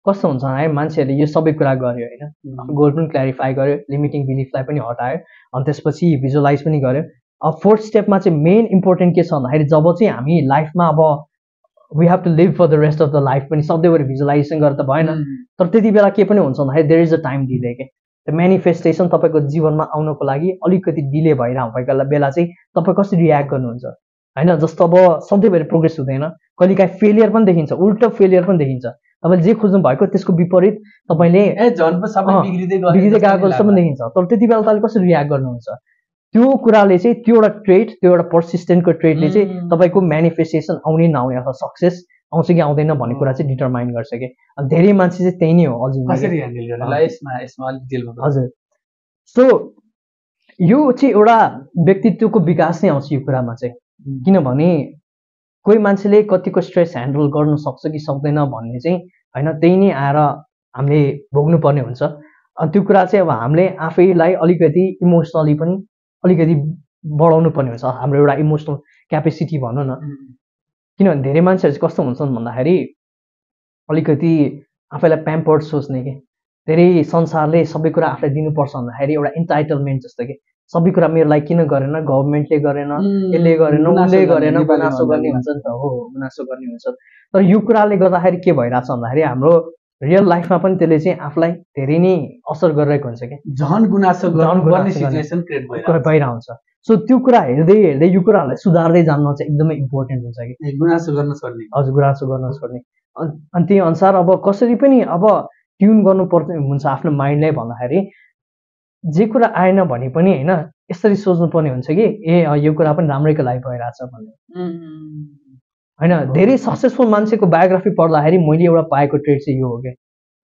कस्तो हुन्छ है मान्छेहरूले यो सबै कुरा गर्यो होइन। गोल पनि क्ल्यारिफाई गर्यो लिमिटिङ बिलिफलाई पनि हटायो अनि त्यसपछि भिजुलाइज पनि गर्यो। अब फोर्थ स्टेपमा चाहिँ मेन इम्पोर्टेन्ट के छ भन्दाखेरि जब चाहिँ हामी लाइफमा अब we have to live for the rest of the life पनि सधैँभरि भिजुलाइजेसन गरेर त भएन। तर त्यति बेला के पनि हुन्छ भन्दाखेरि there is a time delay के। त्यो मेनिफेस्टेसन तपाईँको जीवनमा आउनको लागि अलिकति डिले भइरहेको बेला चाहिँ तपाईँ कसरी रियाक्ट गर्नुहुन्छ? होइन जस्तो अब सधैँभरि प्रोग्रेस हुँदैन कहिलेकाहीँ फेलियर पनि देखिन्छ उल्टो फेलियर पनि देखिन्छ। तपाईँले जे खोज्नु भएको त्यसको विपरीत तपाईँले बिग्रिँदै गएको जस्तो पनि देखिन्छ। तर त्यति बेला तपाईँले कसरी रियाक्ट गर्नुहुन्छ? त्यो कुराले चाहिँ त्यो एउटा ट्रेड त्यो एउटा पर्सिस्टेन्टको ट्रेडले चाहिँ तपाईँको मेनिफेस्टेसन आउने नआउने अथवा सक्सेस आउँछ कि आउँदैन भन्ने कुरा चाहिँ डिटरमाइन गर्छ कि। धेरै मान्छे चाहिँ त्यही नै हो हजुर। सो यो चाहिँ एउटा व्यक्तित्वको विकास नै आउँछ यो कुरामा चाहिँ। किनभने कोही मान्छेले कतिको स्ट्रेस ह्यान्डल गर्नु सक्छ कि सक्दैन भन्ने चाहिँ होइन त्यही नै आएर हामीले भोग्नुपर्ने हुन्छ। अनि त्यो कुरा चाहिँ अब हामीले आफैलाई अलिकति इमोसनली पनि अलिकति बढाउनु पर्ने हुन्छ। हाम्रो एउटा इमोसनल क्यापेसिटी भनौँ न। किनभने धेरै मान्छेहरू चाहिँ कस्तो हुन्छन् भन्दाखेरि अलिकति आफैलाई प्याम्पर्ड सोच्ने कि धेरै संसारले सबै कुरा आफूलाई दिनुपर्छ भन्दाखेरि एउटा इन्टाइटलमेन्ट जस्तो कि सबै कुरा मेरो लागि किन गरेन? गभर्मेन्टले गरेन यसले गरेन उसले गरेन गुनासो गर्ने हुन्छ नि त हो गुनासो गर्ने हुन्छ। तर यो कुराले गर्दाखेरि के भइरहेछ भन्दाखेरि हाम्रो रियल लाइफमा पनि त्यसले चाहिँ आफूलाई धेरै नै असर गरिरहेको हुन्छ कि? झन् गुनासो भइरहेको हुन्छ। सो त्यो कुरा हेर्दै हेर्दै यो कुराहरूलाई सुधार्दै जान्न चाहिँ एकदमै इम्पोर्टेन्ट हुन्छ कि? गुनासो गर्न छोड्ने। हजुर गुनासो गर्न छोड्ने। अनि त्यही अनुसार अब कसरी पनि अब ट्युन गर्नु पर्ने हुन्छ आफ्नो माइन्डलाई भन्दाखेरि जे कुरा आएन भने पनि होइन यसरी सोच्नुपर्ने हुन्छ कि ए यो कुरा पनि राम्रैको लागि भइरहेछ भन्ने होइन धेरै सक्सेसफुल मान्छेको बायोग्राफी पढ्दाखेरि मैले एउटा पाएको ट्रेड चाहिँ यो हो कि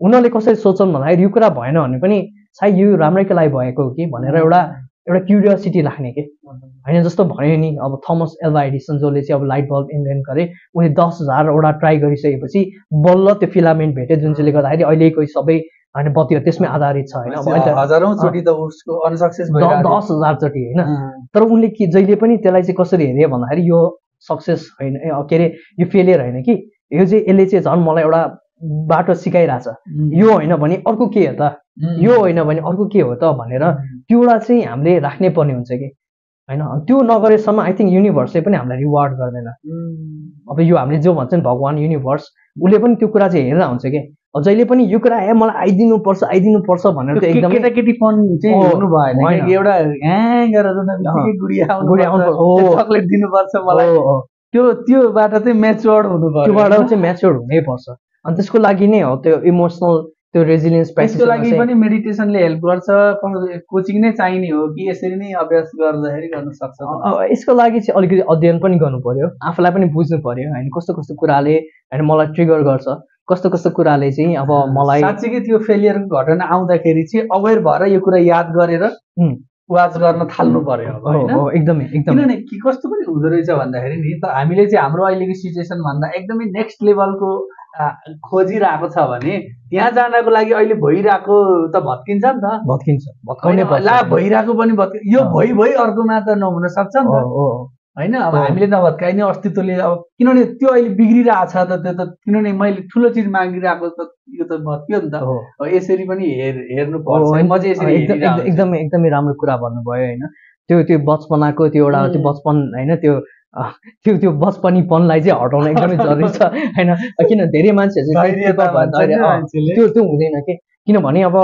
उनीहरूले कसरी सोच्छन् भन्दाखेरि यो कुरा भएन भने पनि सायद यो राम्रैको लागि भएको हो कि भनेर एउटा एउटा क्युरियोसिटी राख्ने के? होइन जस्तो भन्यो नि अब थमस एल्भा एडिसन जसले चाहिँ अब लाइट बल्ब इन्भेन्ट गरे उनले दस हजारवटा ट्राई गरिसकेपछि बल्ल त्यो फिलामेन्ट भेट्यो जुन चाहिँले गर्दाखेरि अहिलेको सबै होइन बत्तीहरू त्यसमै आधारित छ होइन दस हजारचोटि होइन। तर उनले के जहिले पनि त्यसलाई चाहिँ कसरी हेऱ्यो भन्दाखेरि यो सक्सेस होइन के अरे यो फेलियर होइन कि यो चाहिँ यसले चाहिँ झन् मलाई एउटा बाटो सिकाइरहेछ। यो होइन भने अर्को के हो त? यो होइन भने अर्को के हो त भनेर त्योबाट चाहिँ हामीले राख्नै पर्ने हुन्छ कि? होइन? त्यो नगरेसम्म आई थिङ्क युनिभर्सले पनि हामीलाई रिवार्ड गर्दैन। अब यो हामीले जो भन्छ नि भगवान् युनिभर्स उसले पनि त्यो कुरा चाहिँ हेरेर हुन्छ कि? जहिले पनि यो कुरा ए मलाई आइदिनु पर्छ आइदिनु पर्छ भनेर चाहिँ एकदम केटाकेटीपन चाहिँ हुनु भएन एउटा चक्लेट दिनुपर्छ मलाई। त्यो त्योबाट चाहिँ म्याच्योर्ड हुनु पर्छ त्योबाट चाहिँ म्याच्योर्ड हुनैपर्छ अनि त्यसको लागि नै हो त्यो इमोसनल त्यो रेजिलियन्स त्यसको लागि पनि मेडिटेसनले हेल्प गर्छ कोचिङ नै चाहिने हो कि यसरी नै अभ्यास गर्दाखेरि गर्न सक्छ? यसको लागि चाहिँ अलिकति अध्ययन पनि गर्नु पर्यो आफूलाई पनि बुझ्नु पर्यो होइन कस्तो कस्तो कुराले होइन मलाई ट्रिगर गर्छ कस्तो कस्तो कुराले चाहिँ अब मलाई साँच्चीकै त्यो फेलियरको घटना आउँदाखेरि चाहिँ अवेर भएर यो कुरा याद गरेर वाच गर्न थाल्नु पर्यो एकदमै एकदम। किनभने के कस्तो पनि हुँदो रहेछ भन्दाखेरि नि त हामीले चाहिँ हाम्रो अहिलेको सिचुएसन भन्दा एकदमै नेक्स्ट लेभलको खोजिरहेको छ भने त्यहाँ जानको लागि अहिले भइरहेको त भत्किन्छ नि त। भत्किन्छ। ला भइरहेको पनि भत्कि यो भइ भइ अर्कोमा त नहुन सक्छ नि त। होइन अब हामीले नभत्काइने अस्तित्वले अब किनभने त्यो अहिले बिग्रिरहेको छ त त्यो त किनभने मैले ठुलो चिज मागिरहेको त यो त भत्कियो नि त। यसरी पनि हेर हेर्नु पर्छ। एकदमै एकदमै राम्रो कुरा भन्नुभयो होइन। त्यो त्यो बचपनाको त्यो एउटा त्यो बचपन होइन त्यो त्यो त्यो बचपनीपनलाई चाहिँ हटाउन एकदमै जरुरी छ। होइन किन धेरै मान्छेहरू त्यो त्यो हुँदैन कि? किनभने अब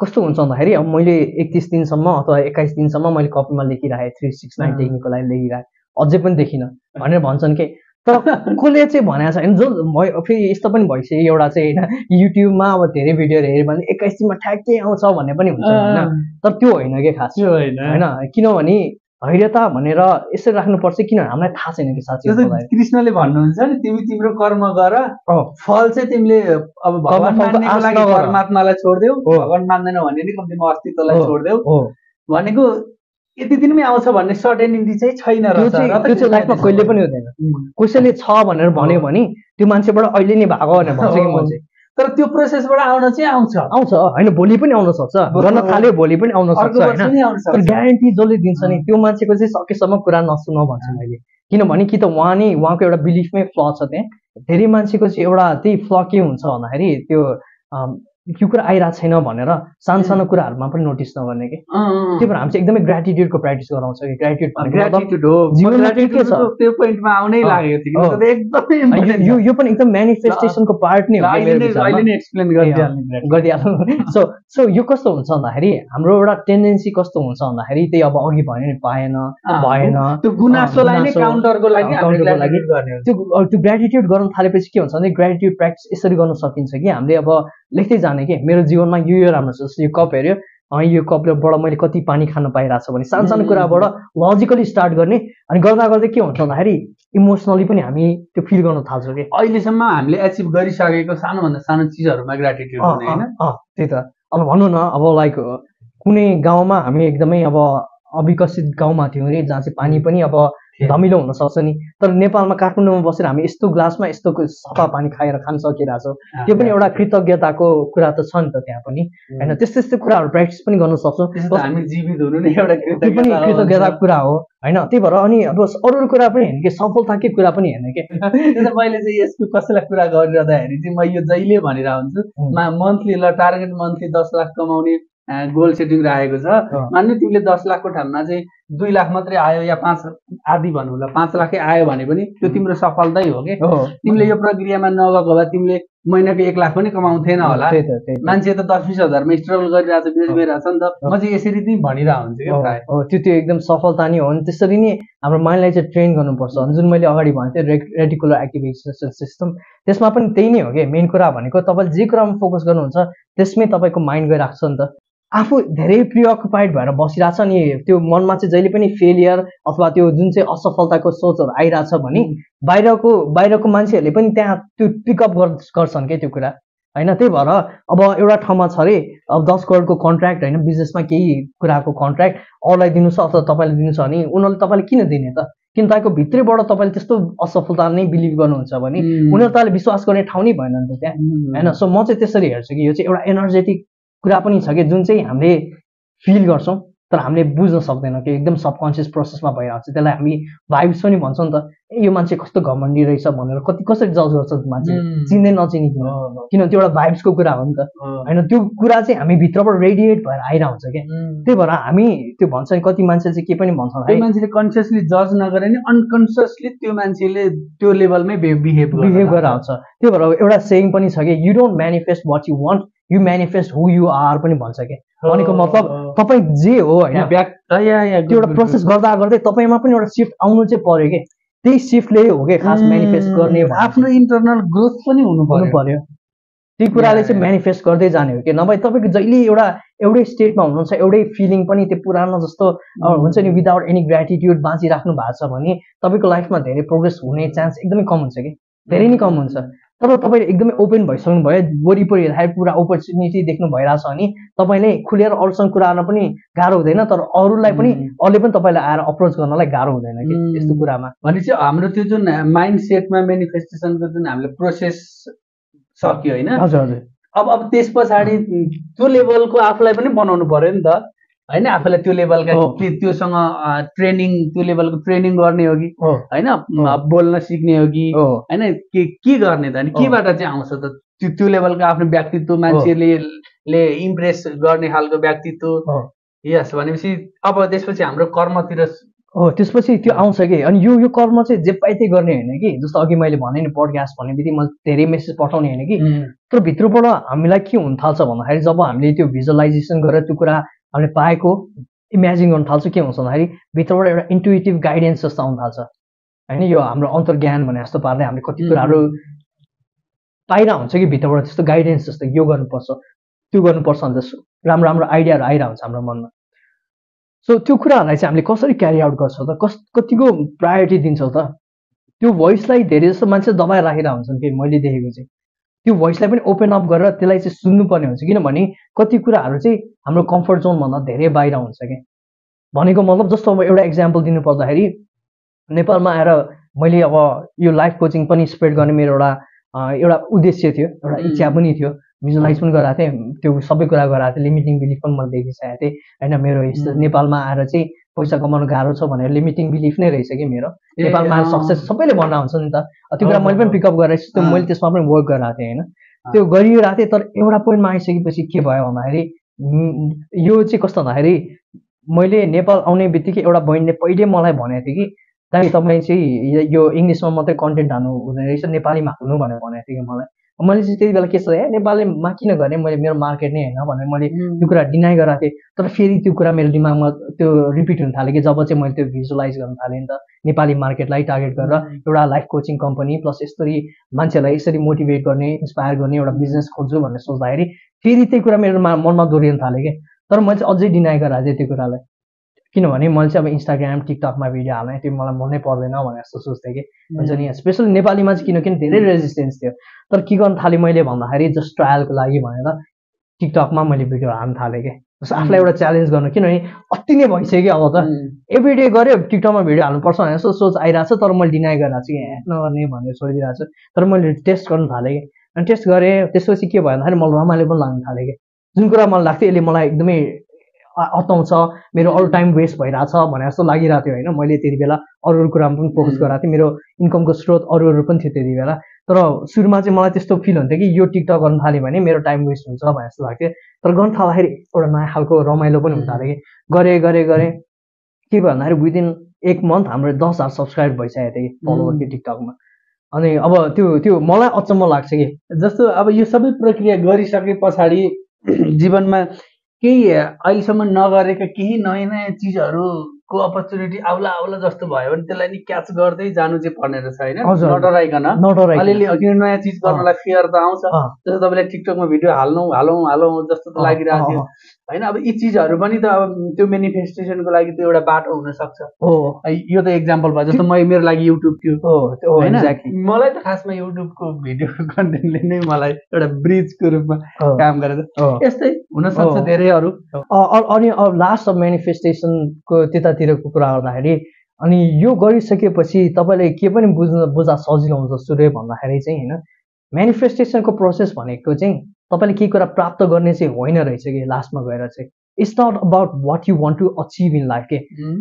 कस्तो हुन्छ भन्दाखेरि अब मैले एकतिस दिनसम्म अथवा एक्काइस दिनसम्म मैले कपीमा लेखिरहेँ थ्री सिक्स नाइन टेक्निकको लागि लेखिरहेँ अझै पनि देखिनँ भनेर भन्छन् कि? तर कसले चाहिँ भनेको छ होइन जो फेरि यस्तो पनि भइसक्यो। एउटा चाहिँ होइन युट्युबमा अब धेरै भिडियोहरू हेऱ्यो भने एक्काइस दिनमा ठ्याक्कै आउँछ भन्ने पनि हुन्छ होइन। तर त्यो होइन कि खास? होइन किनभने धैर्यता भनेर यसरी राख्नुपर्छ किनभने हामीलाई थाहा छैन कि साँच्चै कृष्णले भन्नुहुन्छ नि तिमी तिम्रो कर्म गर। फल चाहिँ तिमीले अब भगवान् परमात्मालाई छोडिदेऊ। भगवान् मान्दैन भने नि कम्तीमा अस्तित्वलाई छोडिदेऊ। भनेको यति दिनमै आउँछ भन्ने सर्टेनिटी चाहिँ छैन त्यो चाहिँ लाइफमा कहिले पनि हुँदैन। कसैले छ भनेर भन्यो भने त्यो मान्छेबाट अहिले नै भएको भनेर भन्छ कि मान्छे तर त्यो प्रोसेसबाट आउन चाहिँ आउँछ। आउँछ होइन भोलि पनि आउन सक्छ। गर्न थाल्यो भोलि पनि आउन सक्छ होइन। ग्यारेन्टी जसले दिन्छ नि त्यो मान्छेको चाहिँ सकेसम्म कुरा नसुन भन्छु मैले। किनभने कि त उहाँ नै उहाँको एउटा बिलिफमै फ्ल छ त्यहाँ। धेरै मान्छेको चाहिँ एउटा त्यही फ्ल के हुन्छ भन्दाखेरि त्यो यो कुरा आइरहेको छैन भनेर सानो सानो कुराहरूमा पनि नोटिस नगर्ने कि? त्यो भएर हामी चाहिँ एकदमै ग्रेटिट्युडको प्र्याक्टिस गराउँछ कि? ग्रेटिट्युड त्यो पोइन्टमा आउनै लागेको थियो यो यो पनि एकदम मेनिफेस्टेसनको पार्ट नै गरिदिइहाल्नु सो सो यो कस्तो हुन्छ भन्दाखेरि हाम्रो एउटा टेन्डेन्सी कस्तो हुन्छ भन्दाखेरि त्यही अब अघि भयो नि पाएन भएन। त्यो गुनासोलाई नै काउन्टरको लागि त्यो ग्रेटिट्युड गर्न थालेपछि के हुन्छ भने ग्रेटिट्युड प्र्याक्टिस यसरी गर्न सकिन्छ कि? हामीले अब लेख्दै जाने कि मेरो जीवनमा यो यो राम्रो छ जस्तो यो कप हेऱ्यो यो कपबाट मैले कति पानी खान पाइरहेको छ भने सानो सानो कुराबाट लजिकली स्टार्ट गर्ने अनि गर्दा गर्दै के हुन्छ भन्दाखेरि इमोसनली पनि हामी त्यो फिल गर्न थाल्छौँ कि। अहिलेसम्म हामीले एचिभ गरिसकेको सानोभन्दा सानो चिजहरूमा ग्रेटिट्युड होइन? त्यही त। अब भनौँ न अब लाइक कुनै गाउँमा हामी एकदमै अब अविकसित गाउँमा थियौँ अरे जहाँ चाहिँ पानी पनि अब धमिलो हुनसक्छ नि। तर नेपालमा काठमाडौँमा बसेर हामी यस्तो ग्लासमा यस्तो सफा पानी खाएर खान सकिरहेछौँ। त्यो पनि एउटा कृतज्ञताको कुरा त छ नि त त्यहाँ पनि। होइन त्यस्तो त्यस्तो कुराहरू प्र्याक्टिस पनि गर्न सक्छौँ। त्यो पनि कृतज्ञताको कुरा हो। होइन त्यही भएर अनि अब अरू अरू कुरा पनि हेर्ने कि सफलताकै कुरा पनि हेर्ने कि। मैले चाहिँ यसको कसैलाई कुरा गरिरहँदाखेरि चाहिँ म यो जहिले भनेर हुन्छु मन्थली ल टार्गेट मन्थली दस लाख कमाउने गोल सेटिङ राखेको छ। मान्यो तिमीले दस लाखको ठाउँमा चाहिँ दुई लाख मात्रै आयो या पाँच आधी भनौँ ल पाँच लाखै आयो भने पनि त्यो तिम्रो सफलतै हो कि? तिमीले यो प्रक्रियामा नगएको भए तिमीले महिनाको एक लाख पनि कमाउँथेन होला। मान्छे त दस बिस हजारमा स्ट्रगल गरिरहेको छ बिज गइरहेको छ नि त म चाहिँ यसरी चाहिँ भनिरहेको हुन्छु क्या त्यो त्यो एकदम सफलता नै हो। नि त्यसरी नै हाम्रो माइन्डलाई चाहिँ ट्रेन गर्नुपर्छ। जुन मैले अगाडि भनेको थिएँ रेटिकुलर एक्टिभेसन सिस्टम त्यसमा पनि त्यही नै हो कि। मेन कुरा भनेको तपाईँले जे कुरामा फोकस गर्नुहुन्छ त्यसमै तपाईँको माइन्ड गइरहेको छ नि त। आफू धेरै प्रिअकुपाइड भएर बसिरहेछ नि त्यो मनमा चाहिँ जहिले पनि फेलियर अथवा त्यो जुन चाहिँ असफलताको सोचहरू आइरहेछ भने बाहिरको बाहिरको मान्छेहरूले पनि त्यहाँ त्यो पिकअप गर्छन् क्या त्यो कुरा? होइन त्यही भएर अब एउटा ठाउँमा छ अरे अब दस करोडको कन्ट्र्याक्ट होइन बिजनेसमा केही कुराको कन्ट्र्याक्ट अरूलाई दिनु छ अथवा तपाईँले दिनु छ भने उनीहरूले तपाईँले किन दिने त? किन तपाईँको भित्रैबाट तपाईँले त्यस्तो असफलता नै बिलिभ गर्नुहुन्छ भने उनीहरू तपाईँले विश्वास गर्ने ठाउँ नै भएन नि त त्यहाँ। होइन सो म चाहिँ त्यसरी हेर्छु कि यो चाहिँ एउटा एनर्जेटिक कुरा पनि छ कि जुन चाहिँ हामीले फिल गर्छौँ तर हामीले बुझ्न सक्दैनौँ कि एकदम सबकन्सियस प्रोसेसमा भइरहेको छ। त्यसलाई हामी भाइब्स पनि भन्छौँ नि त ए यो मान्छे कस्तो घमण्डी रहेछ भनेर कति कसरी जज गर्छ मान्छे? चिन्दै नचिनिकन किनभने त्यो एउटा भाइब्सको कुरा हो नि त। होइन त्यो कुरा चाहिँ हामी भित्रबाट रेडिएट भएर आइरहेको हुन्छ क्या। त्यही भएर हामी त्यो भन्छ नि कति मान्छे चाहिँ के पनि भन्छ है मान्छेले कन्सियसली जज नगरे नि अनकन्सियसली त्यो मान्छेले त्यो लेभलमै बिहेभ बिहेभ गरेर आउँछ त्यही भएर एउटा सेङ पनि छ कि you don't manifest what you want you manifest who you are पनि भन्छ क्या। भनेको मतलब तपाईँ जे हो होइन। त्यो एउटा प्रोसेस गर्दा गर्दै तपाईँमा पनि एउटा सिफ्ट आउनु चाहिँ पर्यो कि त्यही सिफ्टले हो कि खास मेनिफेस्ट गर्ने आफ्नो इन्टरनल ग्रोथ पनि हुनु पर्यो। त्यही कुराले चाहिँ मेनिफेस्ट गर्दै जाने हो कि नभए तपाईँको जहिले एउटा एउटै स्टेटमा हुनुहुन्छ एउटै फिलिङ पनि त्यो पुरानो जस्तो हुन्छ नि विदाउट एनी ग्रेटिट्युड बाँचिराख्नु भएको छ भने तपाईँको लाइफमा धेरै प्रोग्रेस हुने चान्स एकदमै कम हुन्छ कि धेरै नै कम हुन्छ। तर तपाईँले एकदमै ओपन भइसक्नु भयो वरिपरि हेर्दाखेरि पुरा अपर्च्युनिटी देख्नु भइरहेछ भने तपाईँले खुलेर अरूसँग कुरा गर्न पनि गाह्रो हुँदैन तर अरूलाई पनि अरूले पनि तपाईँलाई आएर अप्रोच गर्नलाई गाह्रो हुँदैन कि यस्तो कुरामा। भनेपछि हाम्रो त्यो जुन माइन्ड सेटमा मेनिफेस्टेसनको जुन हामीले प्रोसेस सक्यो होइन? हजुर हजुर। अब अब त्यस पछाडि त्यो लेभलको आफूलाई पनि बनाउनु पऱ्यो नि त। होइन आफूलाई त्यो लेभलका त्योसँग ट्रेनिङ त्यो लेभलको ट्रेनिङ गर्ने हो कि? होइन बोल्न सिक्ने हो कि? होइन के के गर्ने त? अनि केबाट चाहिँ आउँछ त? त्यो त्यो लेभलको आफ्नो व्यक्तित्व मान्छेले ले इम्प्रेस गर्ने खालको व्यक्तित्व। यस भनेपछि अब त्यसपछि हाम्रो कर्मतिर हो त्यसपछि त्यो आउँछ कि? अनि यो यो कर्म चाहिँ जे पाइ त्यही गर्ने होइन कि? जस्तो अघि मैले भने नि पडकास्ट भन्ने बित्तिकै मैले धेरै मेसेज पठाउने होइन कि? तर भित्रबाट हामीलाई के हुन थाल्छ भन्दाखेरि जब हामीले त्यो भिजुअलाइजेसन गरेर त्यो कुरा हामीले पाएको इमेजिन गर्नु थाल्छ के हुन्छ भन्दाखेरि भित्रबाट एउटा इन्टुइटिभ गाइडेन्स जस्तो आउनु थाल्छ। होइन यो हाम्रो अन्तर्ज्ञान भने जस्तो पार्दै हामीले कति कुराहरू पाइरहेको हुन्छ कि भित्रबाट त्यस्तो गाइडेन्स जस्तो यो गर्नुपर्छ त्यो गर्नुपर्छ अन्त राम्रो राम्रो आइडियाहरू आइरहेको हुन्छ हाम्रो मनमा। सो त्यो कुराहरूलाई चाहिँ हामीले कसरी क्यारी आउट गर्छौँ त? कस कतिको प्रायोरिटी दिन्छौँ त? त्यो भोइसलाई धेरै जस्तो मान्छे दबाएर राखेर हुन्छन् कि मैले देखेको चाहिँ। त्यो भोइसलाई पनि ओपन अप गरेर त्यसलाई चाहिँ सुन्नुपर्ने हुन्छ। किनभने कति कुराहरू चाहिँ हाम्रो कम्फर्ट जोनभन्दा धेरै बाहिर हुन्छ कि भनेको मतलब जस्तो अब एउटा इक्जाम्पल दिनु पर्दाखेरि नेपालमा आएर मैले अब यो लाइफ कोचिङ पनि स्प्रेड गर्ने मेरो एउटा एउटा उद्देश्य थियो एउटा इच्छा पनि थियो। भिजुलाइज पनि गराएको थिएँ। त्यो सबै कुरा गराएको थिएँ। लिमिटिङ बिलिफ पनि मैले देखिसकेको थिएँ। होइन मेरो नेपालमा आएर चाहिँ पैसा कमाउनु गाह्रो छ भनेर लिमिटिङ बिलिफ नै रहेछ कि मेरो। नेपालमा सक्सेस सबैले भन्दा हुन्छ नि त। त्यो कुरा मैले पनि पिकअप गरेर त्यो मैले त्यसमा पनि वर्क गरिरहेको थिएँ होइन। त्यो गरिरहेको थिएँ तर एउटा पोइन्टमा आइसकेपछि के भयो भन्दाखेरि यो चाहिँ कस्तो भन्दाखेरि मैले नेपाल आउने बित्तिकै एउटा बहिनीले पहिले मलाई भनेको थियो कि दाइ तपाईँ चाहिँ यो इङ्ग्लिसमा मात्रै कन्टेन्ट हाल्नु हुँदैन रहेछ नेपालीमा हाल्नु भनेर भनेको थियो कि मलाई। मैले चाहिँ त्यति बेला के छ ए नेपालीमा किन गर्ने? मैले मेरो मार्केट नै होइन भनेर मैले त्यो कुरा डिनाइ गराएको थिएँ। तर फेरि त्यो कुरा मेरो दिमागमा त्यो रिपिट हुन थाल्यो कि जब चाहिँ मैले त्यो भिजुलाइज गर्न थालेँ नि त। नेपाली मार्केटलाई टार्गेट गरेर एउटा लाइफ कोचिङ कम्पनी प्लस यसरी मान्छेलाई यसरी मोटिभेट गर्ने इन्सपायर गर्ने एउटा बिजनेस खोज्छु भनेर सोच्दाखेरि फेरि त्यही कुरा मेरो मनमा दोहोरिन थालेँ कि। तर मैले चाहिँ अझै डिनाइ गराएको थिएँ त्यो कुरालाई। किनभने मैले चाहिँ अब इन्स्टाग्राम टिकटकमा भिडियो हाल्ने त्यो मलाई मनै पर्दैन भनेर जस्तो सोच्थेँ कि। हुन्छ नि स्पेसली नेपालीमा चाहिँ किनकि धेरै रेजिस्टेन्स थियो। तर के गर्नु थालेँ मैले भन्दाखेरि जस्ट ट्रायलको लागि भनेर टिकटकमा मैले भिडियो हाल्नु थालेँ कि। जस्तो आफूलाई एउटा च्यालेन्ज गर्नु किनभने अति नै भइसक्यो अब त। एभ्री डे गऱ्यो टिकटकमा भिडियो हाल्नुपर्छ भनेर यस्तो सोच आइरहेको छ तर मैले डिनाइ गरिरहेको छु कि नगर्ने भनेर छोडिदिइरहेको छु। तर मैले टेस्ट गर्नु थालेँ कि। अनि टेस्ट गरेँ त्यसपछि के भयो भन्दाखेरि मलाई रमाइलो पनि लाग्नु थालेँ कि। जुन कुरा मलाई लाग्थ्यो यसले मलाई एकदमै अताउँछ मेरो अरू टाइम वेस्ट भइरहेछ भने जस्तो लागिरहेको थियो होइन? मैले त्यति बेला अरू अरू कुरामा पनि फोकस गरेको थिएँ मेरो इन्कमको स्रोत अरू अरू पनि थियो त्यति बेला। तर सुरुमा चाहिँ मलाई त्यस्तो फिल हुन्थ्यो कि यो टिकटक गर्नु थाल्यो भने मेरो टाइम वेस्ट हुन्छ भने जस्तो लाग्थ्यो। तर गर्नु थाल्दाखेरि एउटा नयाँ खालको रमाइलो पनि हुन थाल्यो कि। गरेँ गरेँ गरेँ के भयो भन्दाखेरि विदिन एक मन्थ हाम्रो दस हजार सब्सक्राइब भइसकेको थियो कि फलोवर कि टिकटकमा अनि अब त्यो त्यो मलाई अचम्म लाग्छ कि। जस्तो अब यो सबै प्रक्रिया गरिसके पछाडि जीवनमा केही अहिलेसम्म नगरेका केही नयाँ नयाँ चिजहरूको अपर्च्युनिटी आउला आउला जस्तो भयो भने त्यसलाई नि क्याच गर्दै जानु चाहिँ पर्ने रहेछ होइन? नडराइकन। अलिअलि किन नयाँ चिज गर्नलाई फियर त आउँछ। जस्तो तपाईँलाई टिकटकमा भिडियो हाल्नु हालौँ हालौँ जस्तो त लागिरहेको थियो। होइन? अब यी चिजहरू पनि त अब त्यो मेनिफेस्टेसनको लागि त्यो एउटा बाटो हुनसक्छ। हो। यो त इक्जाम्पल भयो। जस्तो म मेरो लागि युट्युब थियो होइन? मलाई त खासमा युट्युबको भिडियो कन्टेन्टले नै मलाई एउटा ब्रिजको रूपमा काम गरेर यस्तै हुनसक्छ धेरैहरू। अनि अब लास्ट अफ मेनिफेस्टेसनको त्यतातिरको कुरा गर्दाखेरि अनि यो गरिसकेपछि तपाईँले के पनि बुझ्न बुझ्दा सजिलो हुन्छ सूर्य भन्दाखेरि चाहिँ होइन मेनिफेस्टेसनको प्रोसेस भनेको चाहिँ तपाईँले केही कुरा प्राप्त गर्ने चाहिँ होइन रहेछ कि लास्टमा गएर चाहिँ। It's not about what you want to achieve in life के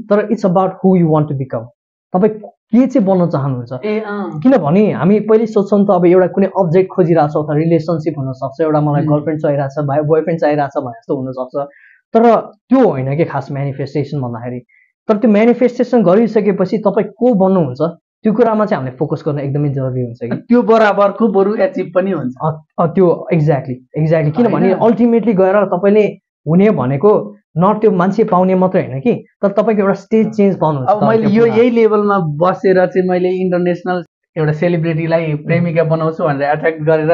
तर it's about who you want to become तपाईँ के चाहिँ बन्न चाहनुहुन्छ? किनभने हामी पहिले सोध्छौँ त अब एउटा कुनै अब्जेक्ट खोजिरहेको छ अथवा रिलेसनसिप हुनसक्छ एउटा मलाई गर्लफ्रेन्ड चाहिरहेछ भाइ बोयफ्रेन्ड चाहिरहेछ भने जस्तो हुनसक्छ। तर त्यो होइन कि खास मेनिफेस्टेसन भन्दाखेरि। तर त्यो मेनिफेस्टेसन गरिसकेपछि तपाईँ को बन्नुहुन्छ त्यो कुरामा चाहिँ हामीले फोकस गर्न एकदमै जरुरी हुन्छ कि? त्यो बराबरको बरु एचिभ पनि हुन्छ। त्यो एक्ज्याक्टली एक्ज्याक्टली किनभने अल्टिमेटली गएर तपाईँले हुने भनेको न त्यो मान्छे पाउने मात्रै होइन कि? तर तपाईँको एउटा स्टेज चेन्ज पाउनुहुन्छ मैले यो यही लेभलमा बसेर चाहिँ मैले इन्टरनेसनल एउटा सेलिब्रेटीलाई प्रेमिका बनाउँछु भनेर एट्र्याक्ट गरेर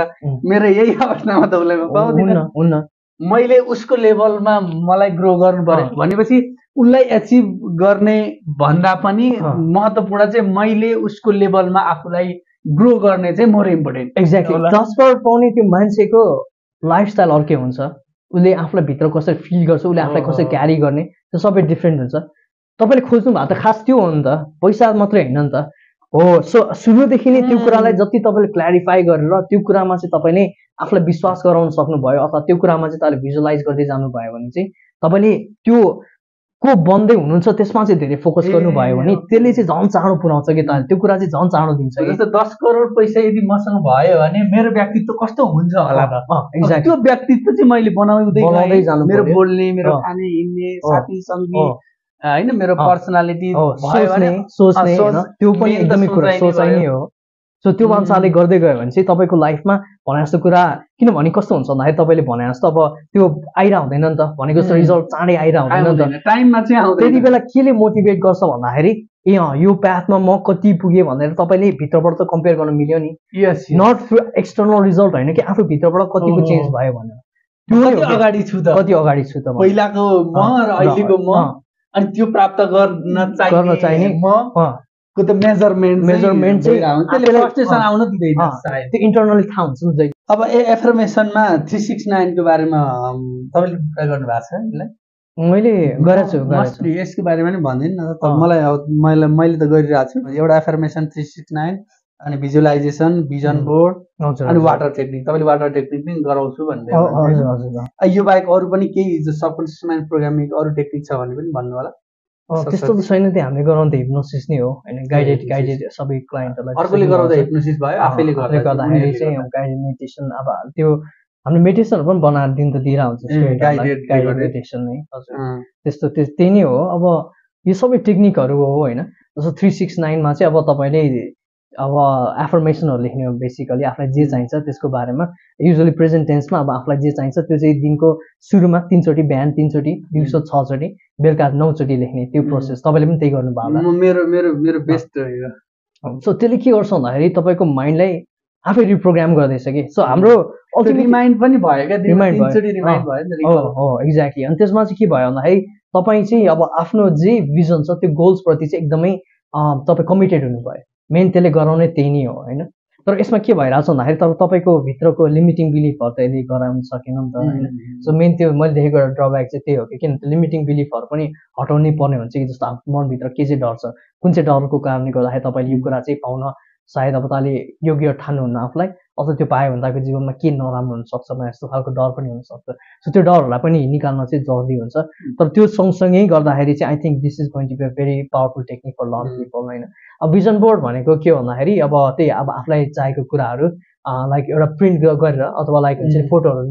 मेरो यही अवस्थामा त उसलाई मैले उसको लेभलमा मलाई ग्रो गर्नु पर्यो भनेपछि उसलाई एचिभ गर्ने भन्दा पनि महत्त्वपूर्ण चाहिँ मैले उसको लेभलमा आफूलाई ग्रो गर्ने चाहिँ मोर इम्पोर्टेन्ट एक्ज्याक्टली दस करोड पाउने त्यो मान्छेको लाइफस्टाइल अर्कै हुन्छ। उसले आफूलाई भित्र कसरी फिल गर्छ उसले आफूलाई कसरी क्यारी गर्ने त्यो सबै डिफ्रेन्ट हुन्छ। तपाईँले खोज्नु भएको त खास त्यो हो नि त। पैसा मात्रै होइन नि त। हो सो सुरुदेखि नै त्यो कुरालाई जति तपाईँले क्ल्यारिफाई गरेर त्यो कुरामा चाहिँ तपाईँले आफूलाई विश्वास गराउन सक्नुभयो अथवा त्यो कुरामा चाहिँ तपाईँले भिजुलाइज गर्दै जानुभयो भने चाहिँ तपाईँले त्यो को बन्दै हुनुहुन्छ त्यसमा चाहिँ धेरै फोकस गर्नुभयो भने त्यसले चाहिँ झन् चाँडो पुऱ्याउँछ कि त? त्यो कुरा चाहिँ झन् चाँडो दिन्छ जस्तो दस करोड पैसा यदि मसँग भयो भने मेरो व्यक्तित्व कस्तो हुन्छ होला त? त्यो व्यक्तित्व चाहिँ मैले बनाउँदै जानु मेरो बोल्ने मेरो खाने हिँड्ने साथी सङ्गी होइन मेरो पर्सनालिटी सोच्ने त्यो पनि एकदमै कुरा सोचाइ नै हो। सो त्यो अनुसारले गर्दै गयो भने चाहिँ तपाईँको लाइफमा भने जस्तो कुरा किनभने कस्तो हुन्छ भन्दाखेरि तपाईँले भने जस्तो अब त्यो आइरह हुँदैन नि त। भनेको जस्तो रिजल्ट चाँडै आइरह हुँदैन नि त। टाइममा चाहिँ त्यति बेला केले मोटिभेट गर्छ भन्दाखेरि ए अँ यो प्याथमा म कति पुगेँ भनेर तपाईँले भित्रबाट त कम्पेयर गर्न मिल्यो नि। नट थ्रु एक्सटर्नल रिजल्ट होइन कि आफू भित्रबाट कतिको चेन्ज भयो भनेर। त्यो अगाडि छु त? कति अगाडि छु त पहिलाको म र अहिलेको म। अनि त्यो प्राप्त गर्न चाहिने म। को त मेजरमेन्ट मेजरमेन्ट चाहिँ आउन दिँदैन त्यो इन्टरनली थाहा हुन्छ नि अब ए एफर्मेसनमा थ्री सिक्स नाइनको बारेमा तपाईँले ट्राई गर्नु भएको छ? यसलाई मैले गरेको छु यसको बारेमा नि भनिदिनु न मलाई मैले मैले त गरिरहेको छु। एउटा एफर्मेसन थ्री सिक्स नाइन अनि भिजुलाइजेसन भिजन बोर्ड अनि वाटर टेक्निक तपाईँले वाटर टेक्निक पनि गराउँछु भन्दै यो बाहेक अरू पनि केही सबकन्सियस माइन्ड प्रोग्रामिङ अरू टेक्निक छ भने पनि भन्नु होला त्यस्तो त छैन त्यो हामीले गराउँदा हिप्नोसिस नै हो। होइन गाइडेड गाइडेड सबै क्लाइन्टहरूलाई अर्कोले गराउँदा हिप्नोसिस भयो आफैले गर्दाखेरि चाहिँ गाइडेड मेडिटेसन अब त्यो हामीले मेडिटेसनहरू पनि बनाएर दिन त दिएर हुन्छ गाइडेड मेडिटेसन नै। हजुर। त्यस्तो त्यही नै हो। अब यो सबै टेक्निकहरू हो होइन। जस्तो थ्री सिक्स नाइनमा चाहिँ अब तपाईँले अब एफर्मेसनहरू लेख्ने हो बेसिकली आफूलाई जे चाहिन्छ त्यसको बारेमा। युजली प्रेजेन्ट टेन्समा अब आफूलाई जे चाहिन्छ त्यो चाहिँ दिनको सुरुमा तिनचोटि बिहान तिनचोटि दिउँसो छचोटि बेलुका नौचोटि लेख्ने त्यो प्रोसेस तपाईँले पनि त्यही गर्नुभयो मेरो मेरो मेरो बेस्ट सो त्यसले के गर्छ भन्दाखेरि तपाईँको माइन्डलाई आफै रिप्रोग्राम गर्दैछ कि? सो हाम्रो रिमाइन्ड पनि भयो क्या रिमाइन्ड भयो। हो एक्ज्याक्टली अनि त्यसमा चाहिँ के भयो भन्दाखेरि तपाईँ चाहिँ अब आफ्नो जे भिजन छ त्यो गोल्सप्रति चाहिँ एकदमै तपाईँ कमिटेड हुनुभयो। मेन त्यसले गराउने त्यही नै हो होइन? तर यसमा के भइरहेको छ भन्दाखेरि तर तपाईँको भित्रको लिमिटिङ बिलिफहरू त यदि गराउन सकेन नि त होइन? सो मेन त्यो मैले देखेको एउटा ड्रब्याक चाहिँ त्यही हो कि किन लिमिटिङ बिलिफहरू पनि हटाउनै पर्ने हुन्छ कि जस्तो मनभित्र के चाहिँ डर छ? कुन चाहिँ डरको कारणले गर्दाखेरि तपाईँले यो कुरा चाहिँ पाउन सायद अब तपाईँले योग्य ठान्नुहुन्न आफूलाई। अझ त्यो पायो भने तपाईँको जीवनमा के नराम्रो हुनसक्छ भने यस्तो खालको डर पनि हुनसक्छ सो त्यो डरहरूलाई पनि निकाल्न चाहिँ जरुरी हुन्छ। तर त्यो सँगसँगै गर्दाखेरि चाहिँ I think this is going to be a very powerful technique for long people होइन? अब भिजन बोर्ड भनेको के भन्दाखेरि अब त्यही अब आफूलाई चाहेको कुराहरू लाइक एउटा प्रिन्ट गरेर अथवा लाइक हुन्छ फोटोहरू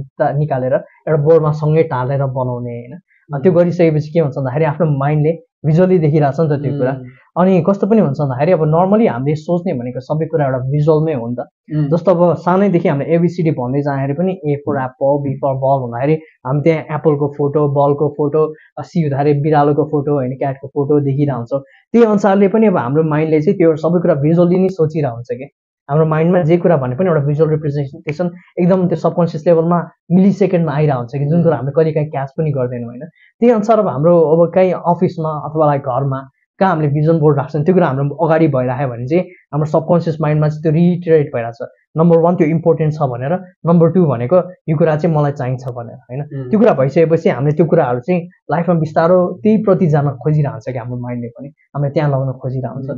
निकालेर एउटा बोर्डमा सँगै टालेर बनाउने होइन? त्यो गरिसकेपछि के हुन्छ भन्दाखेरि आफ्नो माइन्डले भिजुअली देखिरहेको छ नि त त्यो कुरा। अनि कस्तो पनि हुन्छ भन्दाखेरि अब नर्मली हामीले सोच्ने भनेको सबै कुरा एउटा भिजुअलमै हो नि त। जस्तो अब सानैदेखि हामीले एबिसिडी भन्दै जाँदाखेरि पनि A for apple B for ball भन्दाखेरि हामी त्यहाँ एप्पलको फोटो बलको फोटो सी हुँदाखेरि बिरालोको फोटो होइन क्याटको फोटो देखिरहेको हुन्छौँ त्यही अनुसारले पनि अब हाम्रो माइन्डले चाहिँ त्यो सबै कुरा भिजुअली नै सोचिरहेको हुन्छ कि। हाम्रो माइन्डमा जे कुरा भने पनि एउटा भिजुअल रिप्रेजेन्टेसन एकदम त्यो सबकन्सियस लेभलमा मिली सेकेन्डमा आइरहेको हुन्छ कि जुन कुरा हामीले कहिले काहीँ क्याच पनि गर्दैनौँ होइन। त्यही अनुसार अब हाम्रो अब काहीँ अफिसमा अथवा लाइक घरमा कहाँ हामीले भिजन बोर्ड राख्छौँ त्यो कुरा हाम्रो अगाडि भइरहेको भने चाहिँ हाम्रो सबकन्सियस माइन्डमा चाहिँ त्यो रिटेरेट भइरहेको छ नम्बर वान त्यो इम्पोर्टेन्ट छ भनेर नम्बर टू भनेको यो कुरा चाहिँ मलाई चाहिन्छ भनेर होइन? त्यो कुरा भइसकेपछि हामीले त्यो कुराहरू चाहिँ लाइफमा बिस्तारो त्यही प्रति जान खोजिरहन्छ कि हाम्रो माइन्डले पनि। हामीले त्यहाँ लगाउन खोजिरहन्छ।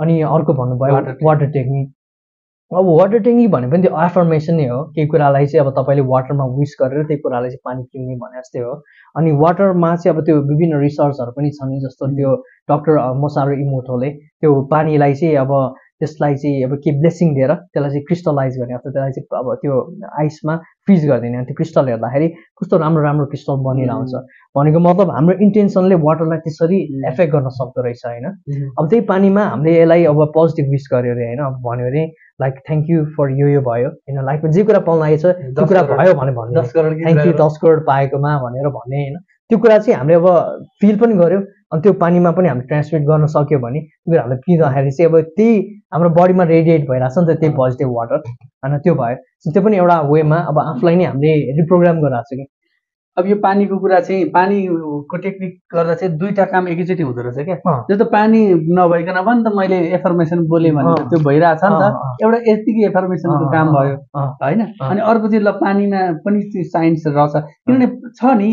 अनि अर्को भन्नुभयो वाटर टेक्निक अब वाटर ट्याङ्की भने पनि त्यो एफर्मेसन नै हो। केही कुरालाई चाहिँ अब तपाईँले वाटरमा विस गरेर त्यही कुरालाई चाहिँ पानी पिउने भने जस्तै हो। अनि वाटरमा चाहिँ अब त्यो विभिन्न रिसर्चहरू पनि छन् जस्तो त्यो डक्टर मोसारो इमोटोले त्यो पानीलाई चाहिँ अब त्यसलाई चाहिँ अब के ब्लेसिङ दिएर त्यसलाई चाहिँ क्रिस्टलाइज गर्ने अथवा त्यसलाई चाहिँ अब त्यो आइसमा फ्रिज गरिदिने। अनि त्यो क्रिस्टल हेर्दाखेरि कस्तो राम्रो राम्रो क्रिस्टल बनेर आउँछ भनेको मतलब हाम्रो इन्टेन्सनले वाटरलाई त्यसरी एफेक्ट गर्न सक्दो रहेछ होइन? अब त्यही पानीमा हामीले यसलाई अब पोजिटिभ विस गऱ्यो अरे होइन? अब भन्यो अरे लाइक थ्याङ्क यू फर यो यो भयो। होइन? लाइफमा जे कुरा पाउनु लागेको छ त्यो कुरा भयो भने भन्ने थ्याङ्क यू दस करोड पाएकोमा भनेर भन्ने होइन? त्यो कुरा चाहिँ हामीले अब फिल पनि गऱ्यौँ। अनि त्यो पानीमा पनि हामीले ट्रान्समिट गर्न सक्यो भने कुरा हामीले पिँदाखेरि चाहिँ अब त्यही हाम्रो बडीमा रेडिएट भइरहेको छ नि त त्यही पोजिटिभ वाटर होइन त्यो भयो। त्यो पनि एउटा वेमा अब आफूलाई नै हामीले रिप्रोग्राम गरिरहेको छ कि। अब यो पानीको कुरा चाहिँ पानीको टेक्निक गर्दा चाहिँ दुईवटा काम एकैचोटि हुँदो रहेछ क्या। जस्तो पानी नभइकन पनि त मैले एफर्मेसन बोलेँ भने त्यो भइरहेछ नि त। एउटा यतिकै एफर्मेसनको काम भयो होइन? अनि अर्को चाहिँ ल पानीमा पनि साइन्स रहेछ। किनभने छ नि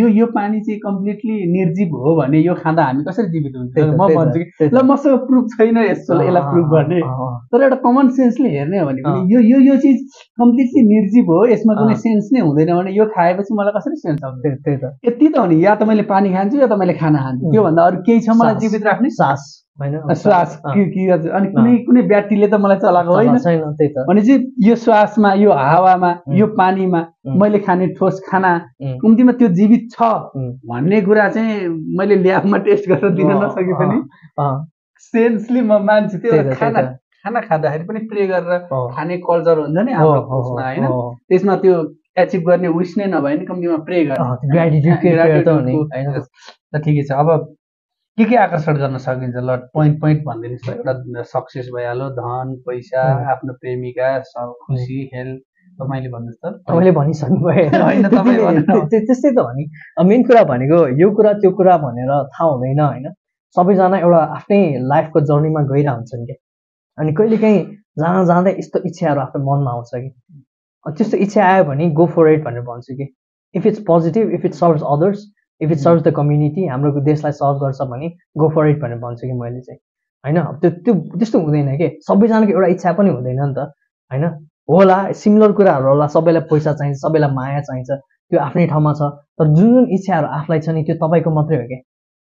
यो यो पानी चाहिँ कम्प्लिटली निर्जीव हो भने यो खाँदा हामी कसरी जीवित हुन्छ? म भन्छु कि ल मसँग प्रुफ छैन यस्तो यसलाई प्रुफ गर्ने। तर एउटा कमन सेन्सले हेर्ने हो भने यो यो यो चिज कम्प्लिटली निर्जीव हो यसमा कुनै सेन्स नै हुँदैन भने यो खाएपछि मलाई कसरी त्यही त। यति त हो नि या त मैले पानी खान्छु या त मैले खाना खान्छु। त्योभन्दा अरू केही छ मलाई जीवित राख्ने? सास। होइन श्वास अनि कुनै कुनै व्यक्तिले त मलाई चलाएको होइन। भने चाहिँ यो श्वासमा यो हावामा यो पानीमा मैले खाने ठोस खाना कम्तीमा त्यो जीवित छ भन्ने कुरा चाहिँ मैले ल्याबमा टेस्ट गरेर दिन नसके पनि सेन्सली म मान्छु। त्यो खाना खाना खाँदाखेरि पनि प्रे गरेर खाने कल्चर हुन्छ नि हाम्रो होइन? त्यसमा त्यो एचिभ गर्ने विस नै नभए नि कम्तीमा प्रे त ठिकै छ। अब के के आकर्षण गर्न सकिन्छ? ल पोइन्ट पोइन्ट भनिदिनुहोस् त। एउटा सक्सेस भइहाल्यो धन पैसा आफ्नो प्रेमिका खुसी हेल्थ तपाईँले भन्नुहोस् त। तपाईँले भनिसक्नु भयो त्यस्तै त हो नि। मेन कुरा भनेको यो कुरा त्यो कुरा भनेर थाहा हुँदैन होइन? सबैजना एउटा आफ्नै लाइफको जर्नीमा गइरहेको हुन्छन् क्या। अनि कहिलेकाहीँ जहाँ जाँदै यस्तो इच्छाहरू आफ्नो मनमा आउँछ कि। त्यस्तो इच्छा आयो भने गो फर इट भनेर भन्छु कि। If it's positive if it serves others if it serves the community हाम्रो देशलाई सर्भ गर्छ भने गो फर इट भनेर भन्छु कि मैले चाहिँ। होइन? त्यो त्यो त्यस्तो हुँदैन कि? सबैजनाको एउटा इच्छा पनि हुँदैन नि त। होइन? होला सिमिलर कुराहरू होला सबैलाई पैसा चाहिन्छ सबैलाई माया चाहिन्छ त्यो आफ्नै ठाउँमा छ। तर जुन जुन इच्छाहरू आफूलाई छ नि त्यो तपाईँको मात्रै हो कि?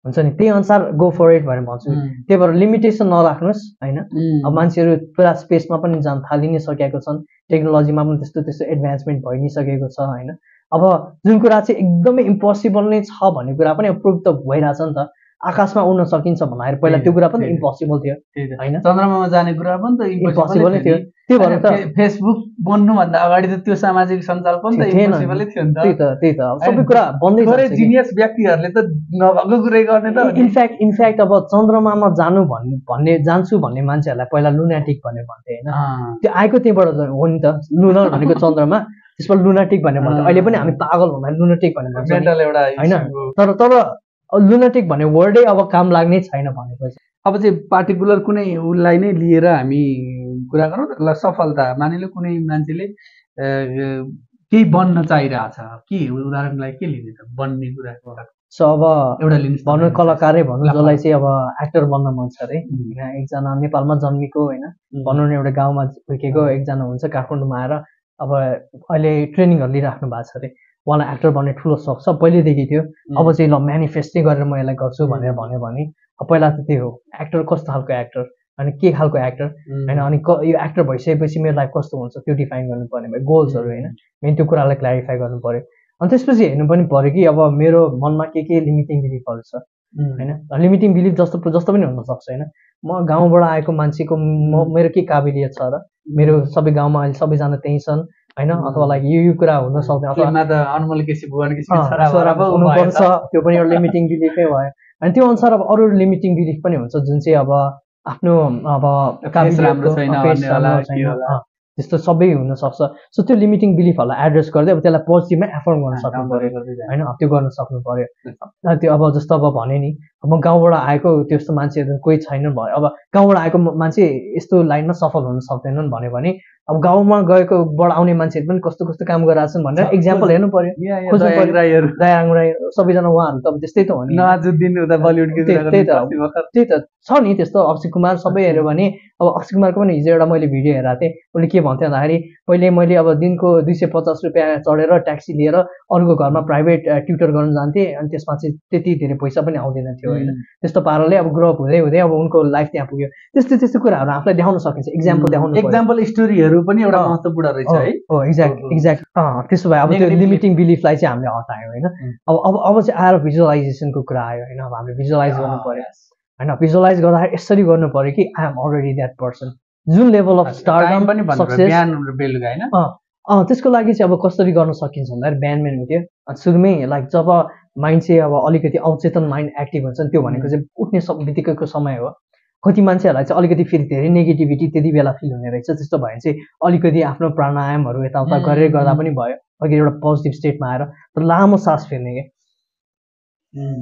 हुन्छ नि? त्यही अनुसार गो फर इट भनेर भन्छु। त्यही भएर लिमिटेसन नराख्नुहोस् होइन? अब मान्छेहरू पुरा स्पेसमा पनि जान थालि नै सकेको छन्। टेक्नोलोजीमा पनि त्यस्तो त्यस्तो एडभान्समेन्ट भइ नै सकेको छ होइन? अब जुन कुरा चाहिँ एकदमै इम्पोसिबल नै छ भन्ने कुरा पनि प्रुभ त भइरहेछ नि त। आकाशमा उड्न सकिन्छ भन्दाखेरि पहिला त्यो कुरा पनि इम्पोसिबल थियो होइन? चन्द्रमामा जाने कुरा पनि त इम्पोसिबल नै। थियो। त्यो भएर त। फेसबुक बन्नुभन्दा अगाडि त त्यो सामाजिक सञ्जाल पनि त इम्पोसिबलै थियो नि त। त्यही त त्यही त। सबै कुरा बन्दै जिनियस व्यक्तिहरूले त नभएको कुरै गर्ने त इनफ्याक्ट इनफ्याक्ट अब चन्द्रमामा जानु भन्ने भन्ने जान्छु भन्ने मान्छेहरूलाई पहिला लुनाटिक भनेर भन्थे होइन। त्यो आएको त्यहीँबाट हो नि त। लुनर भनेको चन्द्रमा त्यसमा लुनाटिक भनेर भन्छ अहिले पनि हामी पागल भन्दा लुनाटिक भनेर भन्छ होइन? तर तर लुनाटिक भन्ने वर्डै अब काम लाग्ने छैन भनेपछि। अब चाहिँ पार्टिकुलर कुनै उसलाई नै लिएर हामी कुरा गरौँ ल सफलता मानिलो कुनै मान्छेले केही बन्न चाहिरहेछ। के उदाहरणलाई के लिने त? बन्ने कुराको सो अब एउटा लिनु भनौँ कलाकारै भनौँ जसलाई चाहिँ अब एक्टर बन्न मन छ अरे। एकजना नेपालमा जन्मेको होइन। भनौँ न एउटा गाउँमा हुर्केको एकजना हुन्छ काठमाडौँमा आएर। अब अहिले ट्रेनिङहरू लिइराख्नु भएको छ अरे। उहाँलाई एक्टर बन्ने ठुलो सोख छ। पहिल्यैदेखि थियो। अब चाहिँ ल मेनिफेस्टै गरेर म यसलाई गर्छु भनेर भन्यो भने। पहिला त त्यो हो। एक्टर कस्तो खालको एक्टर? अनि के खालको एक्टर होइन अनि क यो एक्टर भइसकेपछि मेरो लाइफ कस्तो हुन्छ? त्यो डिफाइन गर्नु पर्ने भयो। गोल्सहरू होइन? मेन त्यो कुरालाई क्ल्यारिफाई गर्नु पऱ्यो अनि त्यसपछि हेर्नु पनि पऱ्यो कि अब मेरो मनमा के के लिमिटिङ बिलिफहरू छ। होइन? लिमिटिङ बिलिफ जस्तो जस्तो पनि हुनसक्छ होइन? म गाउँबाट आएको मान्छेको म मेरो के काबिलियत छ र मेरो सबै गाउँमा अहिले सबैजना त्यहीँ छन् होइन? अथवा लाइक यो यो कुरा हुन सक्दैन त्यो पनि एउटा लिमिटिङ बिलिफै भयो। अनि त्यो अनुसार अब अरू लिमिटिङ बिलिफ पनि हुन्छ जुन चाहिँ अब आफ्नो अब त्यस्तो सबै हुनसक्छ। सो त्यो लिमिटिङ बिलिफहरूलाई एड्रेस गर्दै अब त्यसलाई पोजिटिभमै एफोर्ड गर्न सक्नु पऱ्यो। होइन? त्यो गर्न सक्नु पऱ्यो। त्यो अब जस्तो अब भने नि अब गाउँबाट आएको त्यस्तो मान्छेहरू कोही छैन भयो। अब गाउँबाट आएको मान्छे यस्तो लाइनमा सफल हुन सक्दैनन् भन्यो भने अब गाउँमा गएकोबाट आउने मान्छेहरू पनि कस्तो कस्तो काम गरिरहेको छन् भनेर इक्जाम्पल हेर्नु पर्यो। दयाङ राई सबैजना उहाँहरू त अब त्यस्तै त हो नि। त्यही त। त्यही त। छ नि त्यस्तो अक्षय कुमार सबै हेऱ्यो भने अब अक्षय कुमारको पनि हिजो एउटा मैले भिडियो हेरेको थिएँ। उसले के भन्थ्यो भन्दाखेरि पहिले मैले अब दिनको दुई सय पचास रुपियाँ चढेर ट्याक्सी लिएर अरूको घरमा प्राइभेट ट्युटर गर्न जान्थेँ अनि त्यसमा चाहिँ त्यति धेरै पैसा पनि आउँदैन थियो होइन। त्यस्तो पाराले अब ग्रोअप हुँदै हुँदै अब उनको लाइफ त्यहाँ पुग्यो। त्यस्तो त्यस्तो कुराहरू आफूलाई देखाउन सकिन्छ इक्जाम्पल देखाउनु इक्जाम्पल स्टोरीहरू पनि एउटा महत्त्वपूर्ण रहेछ है। हो एक्ज्याक्ट एक्ज्याक्ट त्यसो भए अब त्यो लिमिटिङ बिलिफलाई चाहिँ हामीले हटायो होइन। अब अब अब चाहिँ आएर भिजुअलाइजेसनको कुरा आयो होइन। अब हामीले भिजुअलाइज गर्नु पऱ्यो। होइन भिजुअलाइज गर्दाखेरि यसरी गर्नु पऱ्यो कि I am already that person जुन लेभल अफ स्टार्ट होइन। त्यसको लागि चाहिँ अब कसरी गर्न सकिन्छ भन्दाखेरि बिहान बिहान हुन्थ्यो सुरुमै लाइक जब माइन्ड चाहिँ अब अलिकति अवचेतन माइन्ड एक्टिभ हुन्छ त्यो भनेको चाहिँ उठ्ने सब बित्तिकैको समय हो। कति मान्छेहरूलाई चाहिँ अलिकति फेरि धेरै नेगेटिभिटी त्यति बेला फिल हुने रहेछ। त्यस्तो भयो भने चाहिँ अलिकति आफ्नो प्राणायामहरू यताउता गरेर गर्दा पनि भयो। अघि एउटा पोजिटिभ स्टेटमा आएर तर लामो सास फेर्ने क्या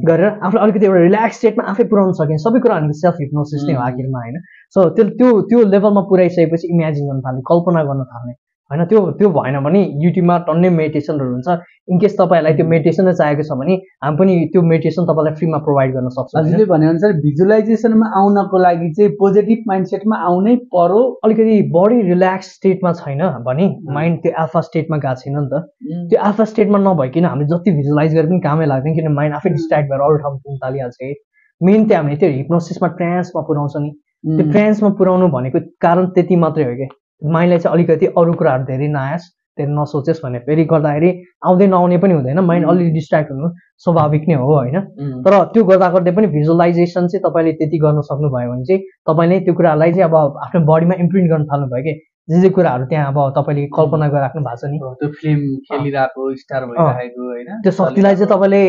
गरेर आफूलाई अलिकति एउटा रिल्याक्स स्टेटमा आफै पुऱ्याउन सकिन्छ सबै कुरा भनेको सेल्फ हिप्नोसिस नै हो आखिरमा होइन? सो त्यो त्यो त्यो लेभलमा पुऱ्याइसकेपछि इमेजिन गर्न थाल्ने कल्पना गर्न थाल्ने। होइन त्यो त्यो भएन भने युट्युबमा टन्नै मेडिटेसनहरू हुन्छ। इनकेस तपाईँहरूलाई त्यो मेडिटेसन चाहिएको छ भने हामी पनि त्यो मेडिटेसन तपाईँलाई फ्रीमा प्रोभाइड गर्न सक्छौँ हजुरले भनेअनुसार भिजुलाइजेसनमा आउनको लागि चाहिँ पोजिटिभ माइन्डसेटमा आउनै परो अलिकति बडी रिल्याक्स स्टेटमा छैन भने माइन्ड त्यो एल्फा स्टेटमा गएको छैन नि त। त्यो एल्फा स्टेटमा नभइकन हामी जति भिजुलाइज गरे पनि कामै लाग्दैन किन माइन्ड आफै डिस्ट्राक्ट भएर अरू ठाउँ पुग्नु थालिहाल्छ। कि मेन त्यो हामीले त्यो हिप्नोसिसमा ट्रान्समा पुऱ्याउँछ नि। त्यो ट्रान्समा पुऱ्याउनु भनेको कारण त्यति मात्रै हो कि। माइन्डलाई चाहिँ अलिकति अरू कुराहरू धेरै नआयोस् धेरै नसोचोस् भने फेरि गर्दाखेरि आउँदै नआउने पनि हुँदैन। माइन्ड अलिकति डिस्ट्राक्ट हुनु स्वाभाविक नै हो होइन? तर त्यो गर्दा गर्दै पनि भिजुअलाइजेसन चाहिँ तपाईँले त्यति गर्न सक्नुभयो भने चाहिँ तपाईँले त्यो कुरालाई चाहिँ अब आफ्नो बडीमा इम्प्रिन्ट गर्न थाल्नुभयो कि? जे जे कुराहरू त्यहाँ अब तपाईँले कल्पना गरिराख्नु भएको छ नि। त्यो फिल्म खेलिरहेको स्टार भइरहेको होइन? त्यो शक्तिलाई चाहिँ तपाईँले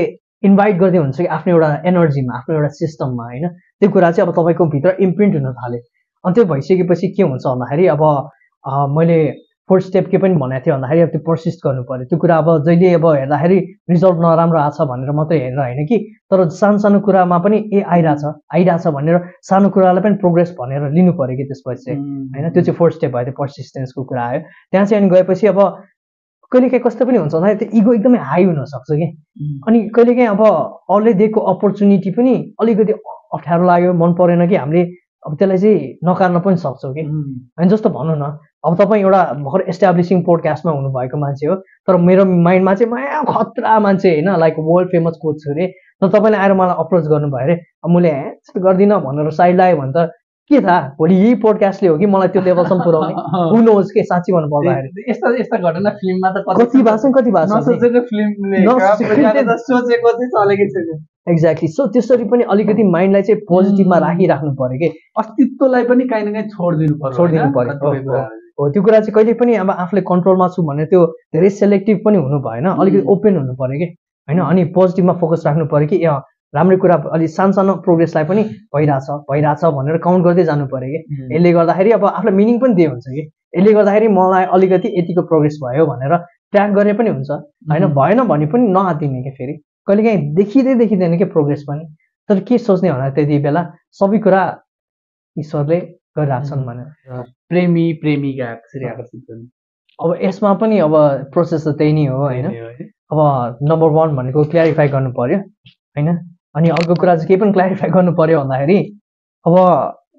इन्भाइट गर्दै हुन्छ कि आफ्नो एउटा एनर्जीमा आफ्नो एउटा सिस्टममा होइन? त्यो कुरा चाहिँ अब तपाईँको भित्र इम्प्रिन्ट हुन थाल्यो। अनि त्यो भइसकेपछि के हुन्छ भन्दाखेरि अब मैले फोर्थ स्टेप के पनि भनेको थिएँ भन्दाखेरि अब त्यो पर्सिस्ट गर्नु पऱ्यो। त्यो कुरा अब जहिले अब हेर्दाखेरि रिजल्ट नराम्रो आएको छ भनेर मात्रै हेरेर होइन कि तर सानो सानो कुरामा पनि ए आइरहेछ आइरहेछ भनेर सानो कुरालाई पनि प्रोग्रेस भनेर लिनु पऱ्यो कि त्यसपछि चाहिँ। होइन त्यो चाहिँ फोर्थ स्टेप भयो त्यो पर्सिस्टेन्सको कुरा आयो। त्यहाँ चाहिँ अनि गएपछि अब कहिलेकाहीँ कस्तो पनि हुन्छ भन्दाखेरि त्यो इगो एकदमै हाई हुनसक्छ कि। अनि कहिलेकाहीँ अब अरूले दिएको अपर्च्युनिटी पनि अलिकति अप्ठ्यारो लाग्यो मन परेन कि हामीले अब त्यसलाई चाहिँ नकार्न पनि सक्छौँ कि? होइन जस्तो भनौँ न अब तपाईँ एउटा भर्खर एस्टाब्लिसिङ पोडकास्टमा हुनुभएको मान्छे हो तर मेरो माइन्डमा चाहिँ म खतरा मान्छे होइन लाइक वर्ल्ड फेमस कोच छु अरे। तर तपाईँले आएर मलाई अप्रोच गर्नुभयो अरे मैले त्यस्तो गर्दिनँ भनेर साइड लाग्यो भने त के थाहा भोलि यही पोडकास्टले हो कि मलाई त्यो लेभलसम्म पुऱ्याउने? हुनुहोस् के साँच्ची भन्नु पर्दाखेरि यस्ता यस्ता घटना फिल्ममा त कति छ कति छ सोचेको चाहिँ चलेकै छैन एक्ज्याक्टली सो त्यसरी पनि अलिकति माइन्डलाई चाहिँ पोजिटिभमा राखिराख्नु पऱ्यो कि? अस्तित्वलाई पनि काहीँ न काहीँ छोडिदिनु पर्यो छोडिदिनु पर्यो हो त्यो कुरा चाहिँ कहिले पनि अब आफूले कन्ट्रोलमा छु भने त्यो धेरै सेलेक्टिभ पनि हुनु भएन। अलिकति ओपन हुनु पऱ्यो कि? होइन? अनि पोजिटिभमा फोकस राख्नु पऱ्यो कि? राम्रो कुरा अलिक सानो सानो प्रोग्रेसलाई पनि भइरहेछ भइरहेछ भनेर काउन्ट गर्दै जानु पऱ्यो कि? यसले गर्दाखेरि अब आफूलाई मिनिङ पनि दिए हुन्छ कि? यसले गर्दाखेरि मलाई अलिकति यतिको प्रोग्रेस भयो भनेर ट्र्याक गरे पनि हुन्छ। होइन? भएन भने पनि नआतिने क्या फेरि? कहिलेकाहीँ देखिँदै देखिँदैन कि प्रोग्रेस पनि। तर के सोच्ने भन्दा त्यति बेला? सबै कुरा ईश्वरले गरिरहेको छन् भनेर। प्रेमी प्रेमिका आकर्षित गर्नु अब यसमा पनि अब प्रोसेस त त्यही नै हो होइन? अब नम्बर वान भनेको क्ल्यारिफाई गर्नु पर्यो होइन? अनि अर्को कुरा चाहिँ केही पनि क्ल्यारिफाई गर्नु पर्यो भन्दाखेरि अब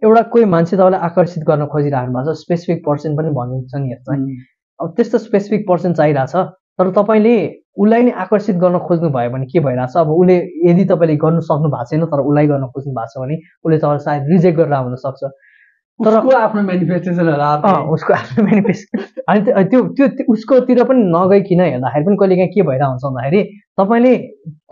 एउटा कोही मान्छे तपाईँलाई आकर्षित गर्न खोजिरहनु भएको छ स्पेसिफिक पर्सन पनि भनिन्छ नि यसलाई। अब त्यस्तो स्पेसिफिक पर्सन चाहिरहेछ तर तपाईँले उसलाई नै आकर्षित गर्न खोज्नु भयो भने के भइरहेछ? अब उसले यदि तपाईँले गर्नु सक्नु भएको छैन तर उसलाई गर्न खोज्नु भएको छ भने उसले तपाईँलाई सायद रिजेक्ट गरेर हुनसक्छ तर आफ्नो मेनिफेस्टेसन उसको आफ्नो मेनिफेस्ट अनि त्यो त्यो उसकोतिर पनि नगइकन हेर्दाखेरि पनि कहिले काहीँ के भइरहेको हुन्छ भन्दाखेरि तपाईँले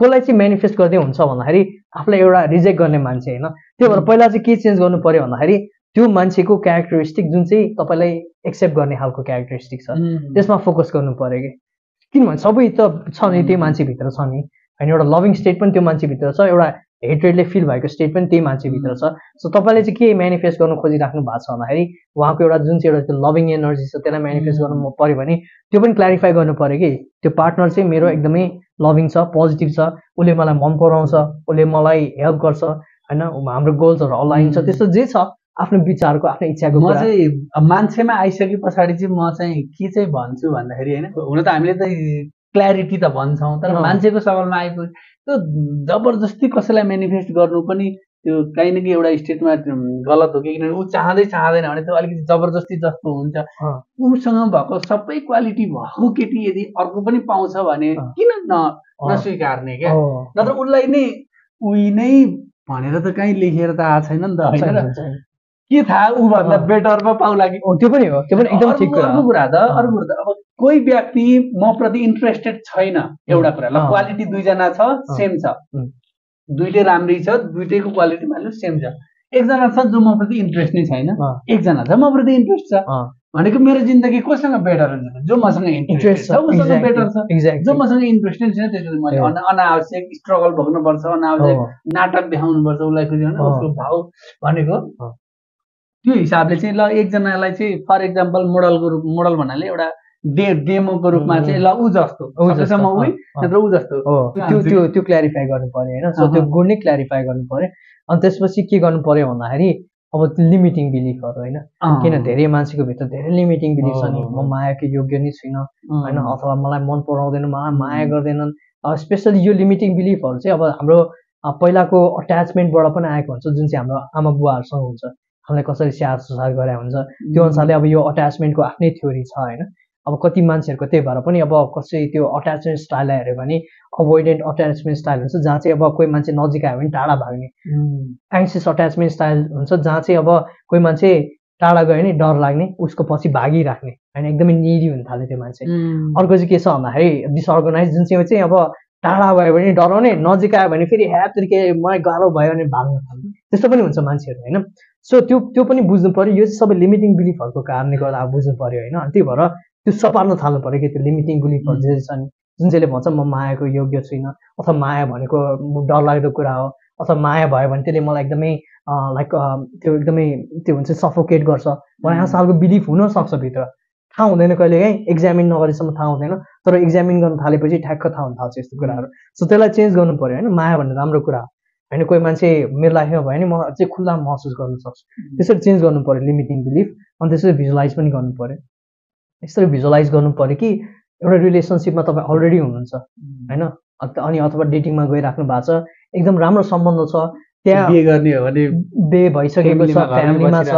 कसलाई चाहिँ मेनिफेस्ट गर्दै हुन्छ भन्दाखेरि आफूलाई एउटा रिजेक्ट गर्ने मान्छे होइन। त्यो भएर पहिला चाहिँ के चेन्ज गर्नु पऱ्यो भन्दाखेरि त्यो मान्छेको क्यारेक्टरिस्टिक जुन चाहिँ तपाईँलाई एक्सेप्ट गर्ने खालको क्यारेक्टरिस्टिक छ त्यसमा फोकस गर्नु पऱ्यो कि। किनभने सबै त छ नि त्यो मान्छेभित्र छ नि। होइन एउटा लभिङ स्टेट पनि त्यो मान्छेभित्र छ एउटा हेट्रेडले फिल भएको स्टेट पनि त्यही मान्छेभित्र छ। सो तपाईँले चाहिँ के मेनिफेस्ट गर्नु खोजिराख्नु भएको छ भन्दाखेरि उहाँको एउटा जुन चाहिँ एउटा त्यो लभिङ एनर्जी छ त्यसलाई मेनिफेस्ट गर्नु पऱ्यो भने त्यो पनि क्ल्यारिफाई गर्नु पऱ्यो कि त्यो पार्टनर चाहिँ मेरो एकदमै लभिङ छ पोजिटिभ छ उसले मलाई मन पराउँछ उसले मलाई हेल्प गर्छ। होइन हाम्रो गोल्सहरू अलाइन छ त्यस्तो जे छ आफ्नो विचारको आफ्नो इच्छाको म चाहिँ मान्छेमा आइसके पछाडि चाहिँ म चाहिँ के चाहिँ भन्छु भन्दाखेरि होइन हुन त हामीले त क्ल्यारिटी त भन्छौँ तर मान्छेको सवालमा आइपुग्यो त्यो जबरजस्ती कसैलाई मेनिफेस्ट गर्नु पनि त्यो काहीँ न केही एउटा स्टेटमा गलत हो कि किनभने ऊ चाहँदै चाहँदैन भने त्यो अलिकति जबरजस्ती जस्तो हुन्छ। उसँग भएको सबै क्वालिटी भएको केटी यदि अर्को पनि पाउँछ भने किन न नस्वीकार्ने क्या? नत्र उसलाई नै उही नै भनेर त कहीँ लेखेर त आएको छैन नि त होइन के थाहा ऊभन्दा बेटर पो पाउला कि त्यो पनि हो त्यो पनि एकदम ठिक अर्को कुरा त अर्को कुरा त अब कोही व्यक्ति म प्रति इन्ट्रेस्टेड छैन एउटा कुरा। ल क्वालिटी दुईजना छ सेम छ। दुइटै राम्रै छ दुइटैको क्वालिटी भ्यालु सेम छ। एकजना छ जो म प्रति इन्ट्रेस्ट नै छैन एकजना छ म प्रति इन्ट्रेस्ट छ भनेको मेरो जिन्दगी कोसँग बेटर हुन्छ जो मसँग इन्ट्रेस्ट छ उसँग बेटर छ। जो मसँग इन्ट्रेस्टेड छैन त्यसरी मैले अनावश्यक स्ट्रगल भोग्नुपर्छ अनावश्यक नाटक देखाउनुपर्छ उसलाई होइन उसको भाउ भनेको त्यो हिसाबले चाहिँ ल एकजनालाई चाहिँ फर इक्जाम्पल मोडलको रूप मोडल भन्नाले एउटा डे डेमोको रूपमा चाहिँ ल ऊ जस्तो। सकेसम्म उही नत्र ऊ जस्तो। त्यो त्यो त्यो क्ल्यारिफाई गर्नु पऱ्यो होइन? सो त्यो गुण नै क्ल्यारिफाई गर्नु पऱ्यो अनि त्यसपछि के गर्नु पऱ्यो भन्दाखेरि अब लिमिटिङ बिलिफहरू होइन? किन धेरै मान्छेको भित्र धेरै लिमिटिङ बिलिफ छ नि म मायाको योग्य नै छुइनँ होइन? अथवा मलाई मन पराउँदैन मलाई माया गर्दैनन्। स्पेसली यो लिमिटिङ बिलिफहरू चाहिँ अब हाम्रो पहिलाको अट्याचमेन्टबाट पनि आएको हुन्छ जुन चाहिँ हाम्रो आमा बुवाहरूसँग हुन्छ। हामीलाई कसरी स्याहार सुसार गरे हुन्छ। त्यो अनुसारले अब यो अट्याचमेन्टको आफ्नै थ्योरी छ होइन? अब कति मान्छेहरूको त्यही भएर पनि अब कसै त्यो अट्याचमेन्ट स्टाइललाई हेऱ्यो भने अभोइडेन्ट अट्याचमेन्ट स्टाइल हुन्छ जहाँ चाहिँ अब कोही मान्छे नजिक आयो भने टाढा भाग्ने एङ्सियस अट्याचमेन्ट स्टाइल हुन्छ जहाँ चाहिँ अब कोही मान्छे टाढा गयो भने डर लाग्ने उसको पछि भागिराख्ने होइन? एकदमै निरी हुन थाल्यो त्यो मान्छे। अर्को चाहिँ के छ भन्दाखेरि डिसअर्गनाइज जुन चाहिँ चाहिँ अब टाढा भयो भने डराउने नजिक आयो भने फेरि ह्याप के मलाई गाह्रो भयो भने भाग्न थाल्ने त्यस्तो पनि हुन्छ मान्छेहरू होइन? सो त्यो त्यो पनि बुझ्नु पऱ्यो यो चाहिँ सबै लिमिटिङ बिलिफहरूको कारणले गर्दा बुझ्नु पऱ्यो होइन? त्यही भएर त्यो सपार्न थाल्नु पऱ्यो कि त्यो लिमिटिङ बिलिफहरू जे छन्। जुन चाहिँले भन्छ म मायाको योग्य छुइनँ अथवा माया भनेको डरलाग्दो कुरा हो अथवा माया भयो भने त्यसले मलाई एकदमै लाइक त्यो एकदमै त्यो हुन्छ सफोकेट गर्छ। मलाई यहाँ सालको बिलिफ हुनसक्छ भित्र। थाहा हुँदैन कहिले काहीँ एक्जामिन नगरेसम्म थाहा हुँदैन तर एक्जामिन गर्न थालेपछि ठ्याक्क थाहा हुन थाल्छ यस्तो कुराहरू। सो त्यसलाई चेन्ज गर्नु पऱ्यो होइन? माया भन्ने राम्रो कुरा हो। होइन कोही मान्छे मेरो लाइफमा भयो भने म चाहिँ खुल्ला महसुस गर्न सक्छु। त्यसरी चेन्ज गर्नु पऱ्यो लिमिटिङ बिलिफ अनि त्यसरी भिजुलाइज पनि गर्नु पऱ्यो यसरी भिजुलाइज गर्नु पऱ्यो कि एउटा रिलेसनसिपमा तपाईँ अलरेडी हुनुहुन्छ होइन? अनि अथवा डेटिङमा गइराख्नु भएको छ एकदम राम्रो सम्बन्ध छ। त्यहाँ गर्ने हो भने बे भइसकेको छ फ्यामिलीमा छ।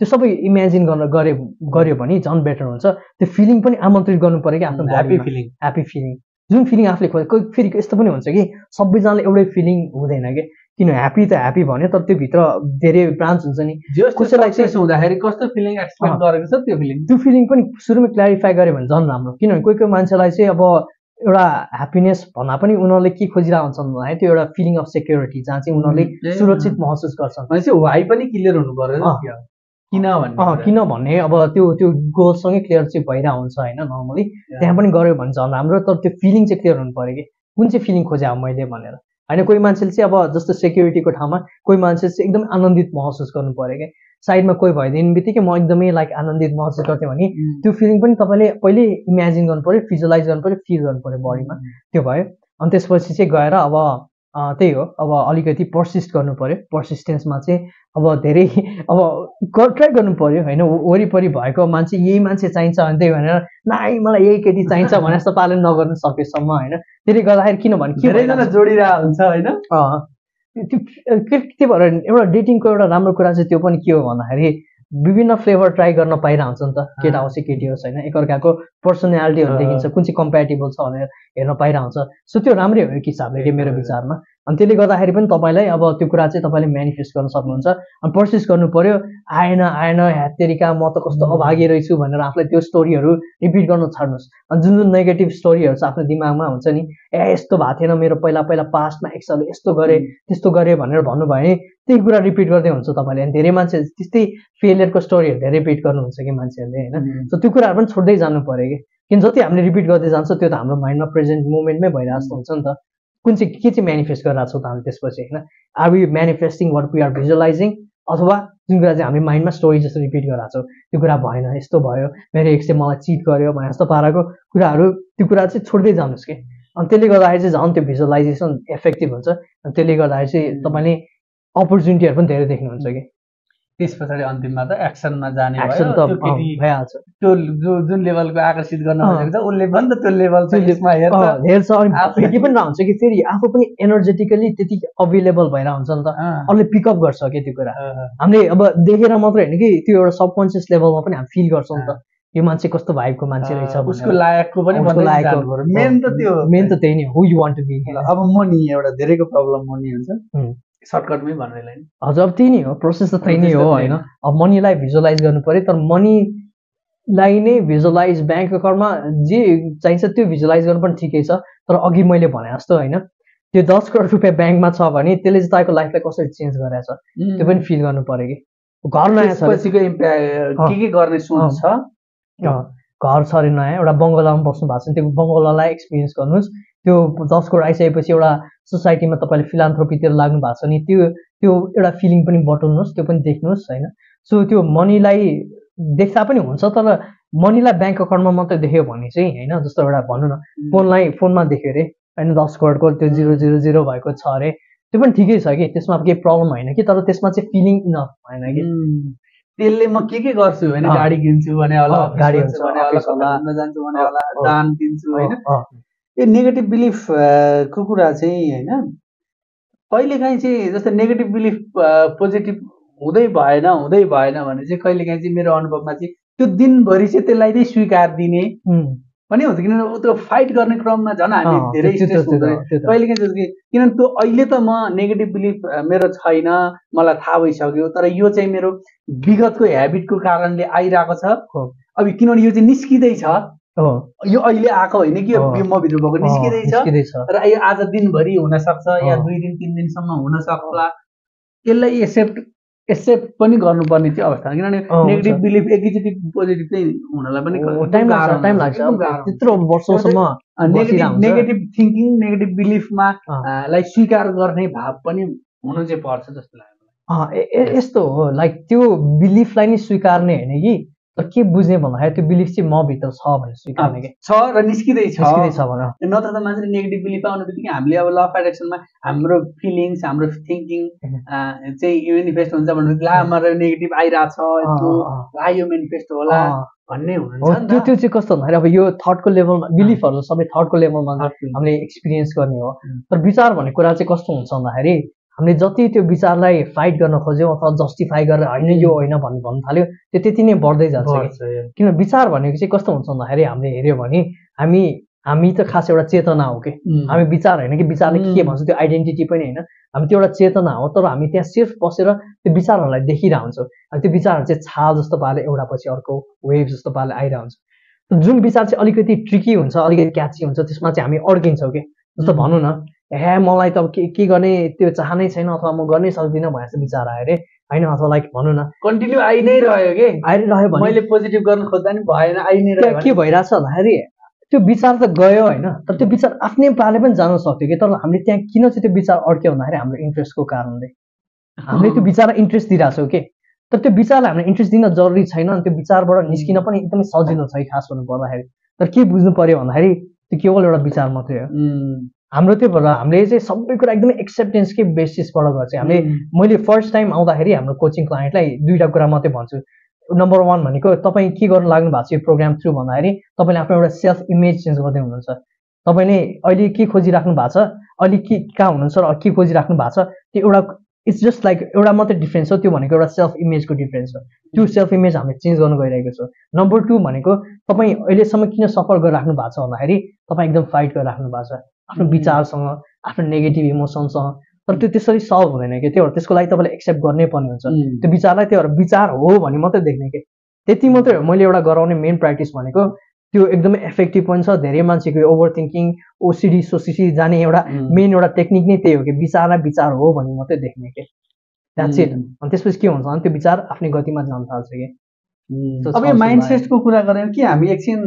त्यो सबै इमेजिन गर्न गऱ्यो गऱ्यो भने झन् बेटर हुन्छ। त्यो फिलिङ पनि आमन्त्रित गर्नु पऱ्यो कि आफ्नो ह्याप्पी फिलिङ ह्याप्पी फिलिङ जुन फिलिङ आफूले खोज्यो कोही फेरि यस्तो पनि हुन्छ कि सबैजनाले एउटै फिलिङ हुँदैन कि। किन ह्याप्पी त ह्याप्पी भन्यो तर त्यो भित्र धेरै ब्रान्च हुन्छ नि। कसैलाई हुँदाखेरि कस्तो फिलिङ एक्सप्लेन गरेको छ त्यो फिलिङ? त्यो फिलिङ पनि सुरुमै क्ल्यारिफाई गऱ्यो भने झन् राम्रो। किनभने कोही कोही मान्छेलाई चाहिँ अब एउटा ह्याप्पिनेस भन्दा पनि उनीहरूले के खोजिरहेको हुन्छन् भन्दाखेरि त्यो एउटा फिलिङ अफ सेक्युरिटी जहाँ चाहिँ उनीहरूले सुरक्षित महसुस गर्छन्। भनेपछि वाइ पनि क्लियर हुनु पर्यो किन भन्ने किन भन्ने अब त्यो त्यो गोलसँगै क्लियर चाहिँ भइरहेको हुन्छ होइन नर्मली त्यहाँ पनि गऱ्यो भने झन् राम्रो तर त्यो फिलिङ चाहिँ क्लियर हुनु पऱ्यो कि। कुन चाहिँ फिलिङ खोजे मैले भनेर। होइन कोही मान्छेले चाहिँ अब जस्तो सेक्युरिटीको ठाउँमा कोही मान्छे चाहिँ एकदम आनन्दित महसुस गर्नु पऱ्यो क्या साइडमा कोही भइदिने बित्तिकै म एकदमै लाइक आनन्दित महसुस गर्थेँ भने त्यो फिलिङ पनि तपाईँले पहिले इमेजिन गर्नु पऱ्यो फिजुलाइज गर्नु पऱ्यो फिल गर्नु पऱ्यो बडीमा त्यो भयो। अनि त्यसपछि चाहिँ गएर अब त्यही हो। अब अलिकति पर्सिस्ट गर्नु पऱ्यो पर्सिस्टेन्समा चाहिँ अब धेरै अब ट्राई गर्नु पऱ्यो होइन? वरिपरि भएको मान्छे यही मान्छे चाहिन्छ भने त्यही भनेर नाइ मलाई यही केटी चाहिन्छ भने जस्तो पालन नगर्नु सकेसम्म होइन? त्यसले गर्दाखेरि किनभने धेरैजना जोडिरहेको हुन्छ होइन? त्यो के भएर एउटा डेटिङको एउटा राम्रो कुरा चाहिँ त्यो पनि के हो भन्दाखेरि विभिन्न फ्लेभर ट्राई गर्न पाइरहेको हुन्छ नि त केटा होस् केटी होस् होइन एकअर्काको पर्सनालिटीहरू देखिन्छ कुन चाहिँ कम्पेटेबल छ भनेर हेर्न पाइरहेको हुन्छ सो त्यो राम्रै हो एक हिसाबले मेरो विचारमा। अनि त्यसले गर्दाखेरि पनि तपाईँलाई अब त्यो कुरा चाहिँ तपाईँले मेनिफेस्ट गर्न सक्नुहुन्छ। अनि पर्सिस गर्नु पऱ्यो आएन आएन ह्यातेरिका म त कस्तो अभागी रहेछु भनेर आफूलाई त्यो स्टोरीहरू रिपिट गर्न छाड्नुहोस्। अनि जुन जुन नेगेटिभ स्टोरीहरू छ आफ्नो दिमागमा हुन्छ नि ए यस्तो भएको थिएन मेरो पहिला पहिला पास्टमा एक साल यस्तो गरेँ त्यस्तो गरेँ भनेर भन्नुभयो भने त्यही कुरा रिपिट गर्दै हुन्छ तपाईँले। अनि धेरै मान्छे त्यस्तै फेलियरको स्टोरीहरू धेरै रिपिट गर्नुहुन्छ कि मान्छेहरूले होइन? सो त्यो कुराहरू पनि छोड्दै जानु पऱ्यो कि। किन जति हामीले रिपिट गर्दै जान्छ त्यो त हाम्रो माइन्डमा प्रेजेन्ट मोमेन्टमै भइरहेको जस्तो हुन्छ नि त। कुन चाहिँ के चाहिँ मेनिफेस्ट गरिरहेको छौँ त हामी त्यसपछि होइन? Are we manifesting what we are visualising अथवा जुन कुरा चाहिँ हामी माइन्डमा स्टोरी जस्तो रिपिट गरिरहेको छौँ त्यो कुरा भएन यस्तो भयो मेरो एक चाहिँ मलाई चिट गर्यो भने जस्तो पाराको कुराहरू त्यो कुरा चाहिँ छोड्दै जानुहोस् कि? अनि त्यसले गर्दाखेरि चाहिँ झन् त्यो भिजुलाइजेसन इफेक्टिभ हुन्छ अनि त्यसले गर्दाखेरि चाहिँ तपाईँले अपर्च्युनिटीहरू पनि धेरै देख्नुहुन्छ कि? त्यस पछाडि अन्तिममा त एक्सनमा जाने भइहाल्छ। त्यो जुन लेभलको आकर्षित गर्न खोजेको छ उसले पनि त त्यो लेभल हेर्छ। अनि फेरि पनि हुन्छ कि फेरि आफू पनि एनर्जेटिकली त्यति अभाइलेबल भएर हुन्छ नि त। अरूले पिकअप गर्छ कि त्यो कुरा। हामीले अब देखेर मात्रै होइन कि त्यो एउटा सबकन्सियस लेभलमा पनि हामी फिल गर्छौँ नि त। यो मान्छे कस्तो भाइबको मान्छे रहेछ उसको लायकको पनि मेन त त्यो मेन त त्यही नै who. You want to be अब मनी एउटा धेरैको प्रब्लम मनी हुन्छ। सर्टकटमै भनेर हजुर अब त्यही नै हो प्रोसेस त त्यही नै हो होइन। अब मनीलाई भिजुलाइज गर्नु पऱ्यो तर मनीलाई नै भिजुलाइज ब्याङ्क अकाउन्टमा जे चाहिन्छ त्यो भिजुलाइज गर्नु पनि ठिकै छ तर अघि मैले भने जस्तो होइन। त्यो दस करोड रुपियाँ ब्याङ्कमा छ भने त्यसले चाहिँ तपाईँको लाइफलाई कसरी चेन्ज गरेको छ त्यो पनि फिल गर्नु पऱ्यो कि। घर नयाँ के के गर्ने सोच छ? घर छ अरे नयाँ एउटा बङ्गलामा बस्नु भएको छ त्यो बङ्गलालाई एक्सपिरियन्स गर्नुहोस्। त्यो दस करोड आइसकेपछि एउटा सोसाइटीमा तपाईँले फिलान्थ्रोपीतिर लाग्नु भएको छ नि त्यो त्यो एउटा फिलिङ पनि बटुल्नुहोस् त्यो पनि देख्नुहोस् होइन? सो त्यो मनीलाई देख्दा पनि हुन्छ तर मनीलाई ब्याङ्क अकाउन्टमा मात्रै देख्यो भने चाहिँ होइन? जस्तो एउटा भनौँ न फोनलाई फोनमा देख्यो अरे होइन? दस करोडको त्यो जिरो जिरो जिरो भएको छ अरे त्यो पनि ठिकै छ कि? त्यसमा केही प्रब्लम होइन कि? तर त्यसमा चाहिँ फिलिङ इनफ भएन कि? त्यसले म के के गर्छु होइन? गाडी किन्छु भने होला गाडी जान्छु भने होला दान दिन्छु होइन? यो नेगेटिभ बिलिफ को कुरा चाहिँ होइन कहिलेकाहीँ चाहिँ जस्तै नेगेटिभ बिलिफ पोजिटिभ हुँदै भएन हुँदै भएन भने चाहिँ कहिलेकाहीँ चाहिँ मेरो अनुभवमा चाहिँ त्यो दिनभरि चाहिँ त्यसलाई नै स्वीकार दिने पनि हुन्छ। किनभने त्यो फाइट गर्ने क्रममा झन् हामी धेरै कहिलेकाहीँ जस्तो कि किनभने त्यो अहिले त म नेगेटिभ बिलिफ मेरो छैन मलाई थाहा भइसक्यो तर यो चाहिँ मेरो विगतको हेबिटको कारणले आइरहेको छ। अब किनभने यो चाहिँ निस्किँदैछ। यो अहिले आएको होइन कि म भित्र भएको निस्किँदैछ। र आज दिनभरि हुनसक्छ या दुई दिन तिन दिनसम्म हुनसक्छ यसलाई एक्सेप्ट एक्सेप्ट पनि गर्नुपर्ने चाहिँ अवस्था। किनभने नेगेटिभ बिलिफ एकैचोटि पोजिटिभ चाहिँ हुनलाई पनि टाइम लाग्छ टाइम लाग्छ। त्यत्रो वर्षसम्म नेगेटिभ थिङ्किङ नेगेटिभ बिलिफमा लाइक स्वीकार गर्ने भाव पनि हुनु चाहिँ पर्छ जस्तो लाग्छ यस्तो हो। लाइक त्यो बिलिफलाई नै स्वीकार्ने होइन कि? तर के बुझ्ने भन्दाखेरि त्यो बिलिफ चाहिँ मभित्र छ भनेर स्वीकार्ने कि छ र निस्किँदै छ। भनेर नत्र त मान्छेले नेगेटिभ बिलिफ आउने बित्तिकै हामीले अब ल अफ एट्रेक्सनमा हाम्रो फिलिङ्स हाम्रो थिङ्किङ चाहिँ युनिफेस्ट हुन्छ भने ला मेरो नेगेटिभ आइरहेछ ला यो मेनिफेस्ट होला भन्ने हुन्छ त्यो त्यो चाहिँ कस्तो भन्दाखेरि अब यो थर्डको लेभलमा बिलिफहरू सबै थर्डको लेभलमा हामीले एक्सपिरियन्स गर्ने हो। तर विचार भन्ने कुरा चाहिँ कस्तो हुन्छ भन्दाखेरि हामीले जति त्यो विचारलाई फाइट गर्न खोज्यौँ अथवा जस्टिफाई गरेर होइन यो होइन भन्नु भन्नु थाल्यो त्यो त्यति नै बढ्दै जान्छ किन विचार भनेको चाहिँ कस्तो हुन्छ भन्दाखेरि हामीले हेऱ्यो भने हामी हामी त खास एउटा चेतना हो कि। हामी विचार होइन कि विचारले के भन्छ त्यो आइडेन्टिटी पनि होइन। हामी त्यो एउटा चेतना हो तर हामी त्यहाँ सिर्फ बसेर त्यो विचारहरूलाई देखिरहेको हुन्छौँ अनि त्यो विचारहरू चाहिँ छाल जस्तो पाराले एउटा पछि अर्को वेभ जस्तो पाराले आइरहन्छ। जुन विचार चाहिँ अलिकति ट्रिकी हुन्छ अलिकति क्याची हुन्छ त्यसमा चाहिँ हामी अड्किन्छौँ कि। जस्तो भनौँ न हे मलाई त के के गर्ने? त्यो चाहनै छैन अथवा म गर्नै सक्दिनँ भनेर चाहिँ विचार आयो अरे। होइन अथवा लाइक भनौँ न। कन्टिन्यू आइ नै रह्यो कि? आइरह्यो भने। मैले पोजिटिभ गर्न खोज्दा नि भएन आइ नै रह्यो के भइरहेछ भन्दाखेरि त्यो विचार त गयो होइन। तर त्यो विचार आफ्नै पाले पनि जान सक्थ्यो कि? तर हामीले त्यहाँ किन चाहिँ त्यो विचार अड्क्यो भन्दाखेरि हाम्रो इन्ट्रेस्टको कारणले। हामीले त्यो विचारलाई इन्ट्रेस्ट दिइरहेछौँ कि? तर त्यो विचारलाई हामीले इन्ट्रेस्ट दिन जरुरी छैन अनि त्यो विचारबाट निस्किन पनि एकदमै सजिलो छ खास भन्नु पर्दाखेरि तर के बुझ्नु पर्यो भन्दाखेरि त्यो केवल एउटा विचार मात्रै हो। हाम्रो त्यो भएर हामीले चाहिँ सबै कुरा एकदमै एक्सेप्टेन्सकै बेसिसबाट गर्छ। हामीले मैले फर्स्ट टाइम आउँदाखेरि हाम्रो कोचिङ क्लाइन्टलाई दुईवटा कुरा मात्रै भन्छु। नम्बर वान भनेको तपाईँ के गर्नु लाग्नु भएको छ यो प्रोग्राम थ्रु भन्दाखेरि तपाईँले आफ्नो एउटा सेल्फ इमेज चेन्ज गर्दै हुनुहुन्छ। तपाईँले अहिले के खोजिराख्नु भएको छ अहिले के कहाँ हुनुहुन्छ र के खोजिराख्नु भएको छ त्यो एउटा इट्स जस्ट लाइक एउटा मात्रै डिफ्रेन्स हो त्यो भनेको एउटा सेल्फ इमेजको डिफ्रेन्स हो। त्यो सेल्फ इमेज हामीले चेन्ज गर्नु गइरहेको छौँ। नम्बर टू भनेको तपाईँ अहिलेसम्म किन सफर गरिराख्नु भएको छ भन्दाखेरि तपाईँ एकदम फाइट गरिराख्नु भएको छ। आफ्नो विचारसँग आफ्नो नेगेटिभ इमोसनसँग तर त्यो त्यसरी सल्भ हुँदैन कि? त्यो त्यसको लागि तपाईँले एक्सेप्ट गर्नै पर्ने हुन्छ। त्यो विचारलाई त्यो विचार हो भने मात्रै देख्ने कि? त्यति मात्रै हो। मैले एउटा गराउने मेन प्र्याक्टिस भनेको त्यो एकदमै इफेक्टिभ पनि छ धेरै मान्छेको ओभर थिङ्किङ ओसिडी सोसिसी जाने एउटा मेन एउटा टेक्निक नै त्यही हो कि? विचार विचार हो भन्ने मात्रै देख्ने के? द्याट्स इट अनि त्यसपछि के हुन्छ भने त्यो विचार आफ्नै गतिमा जान थाल्छ कि? अब यो माइन्ड सेटको कुरा गऱ्यौँ कि हामी एकछिन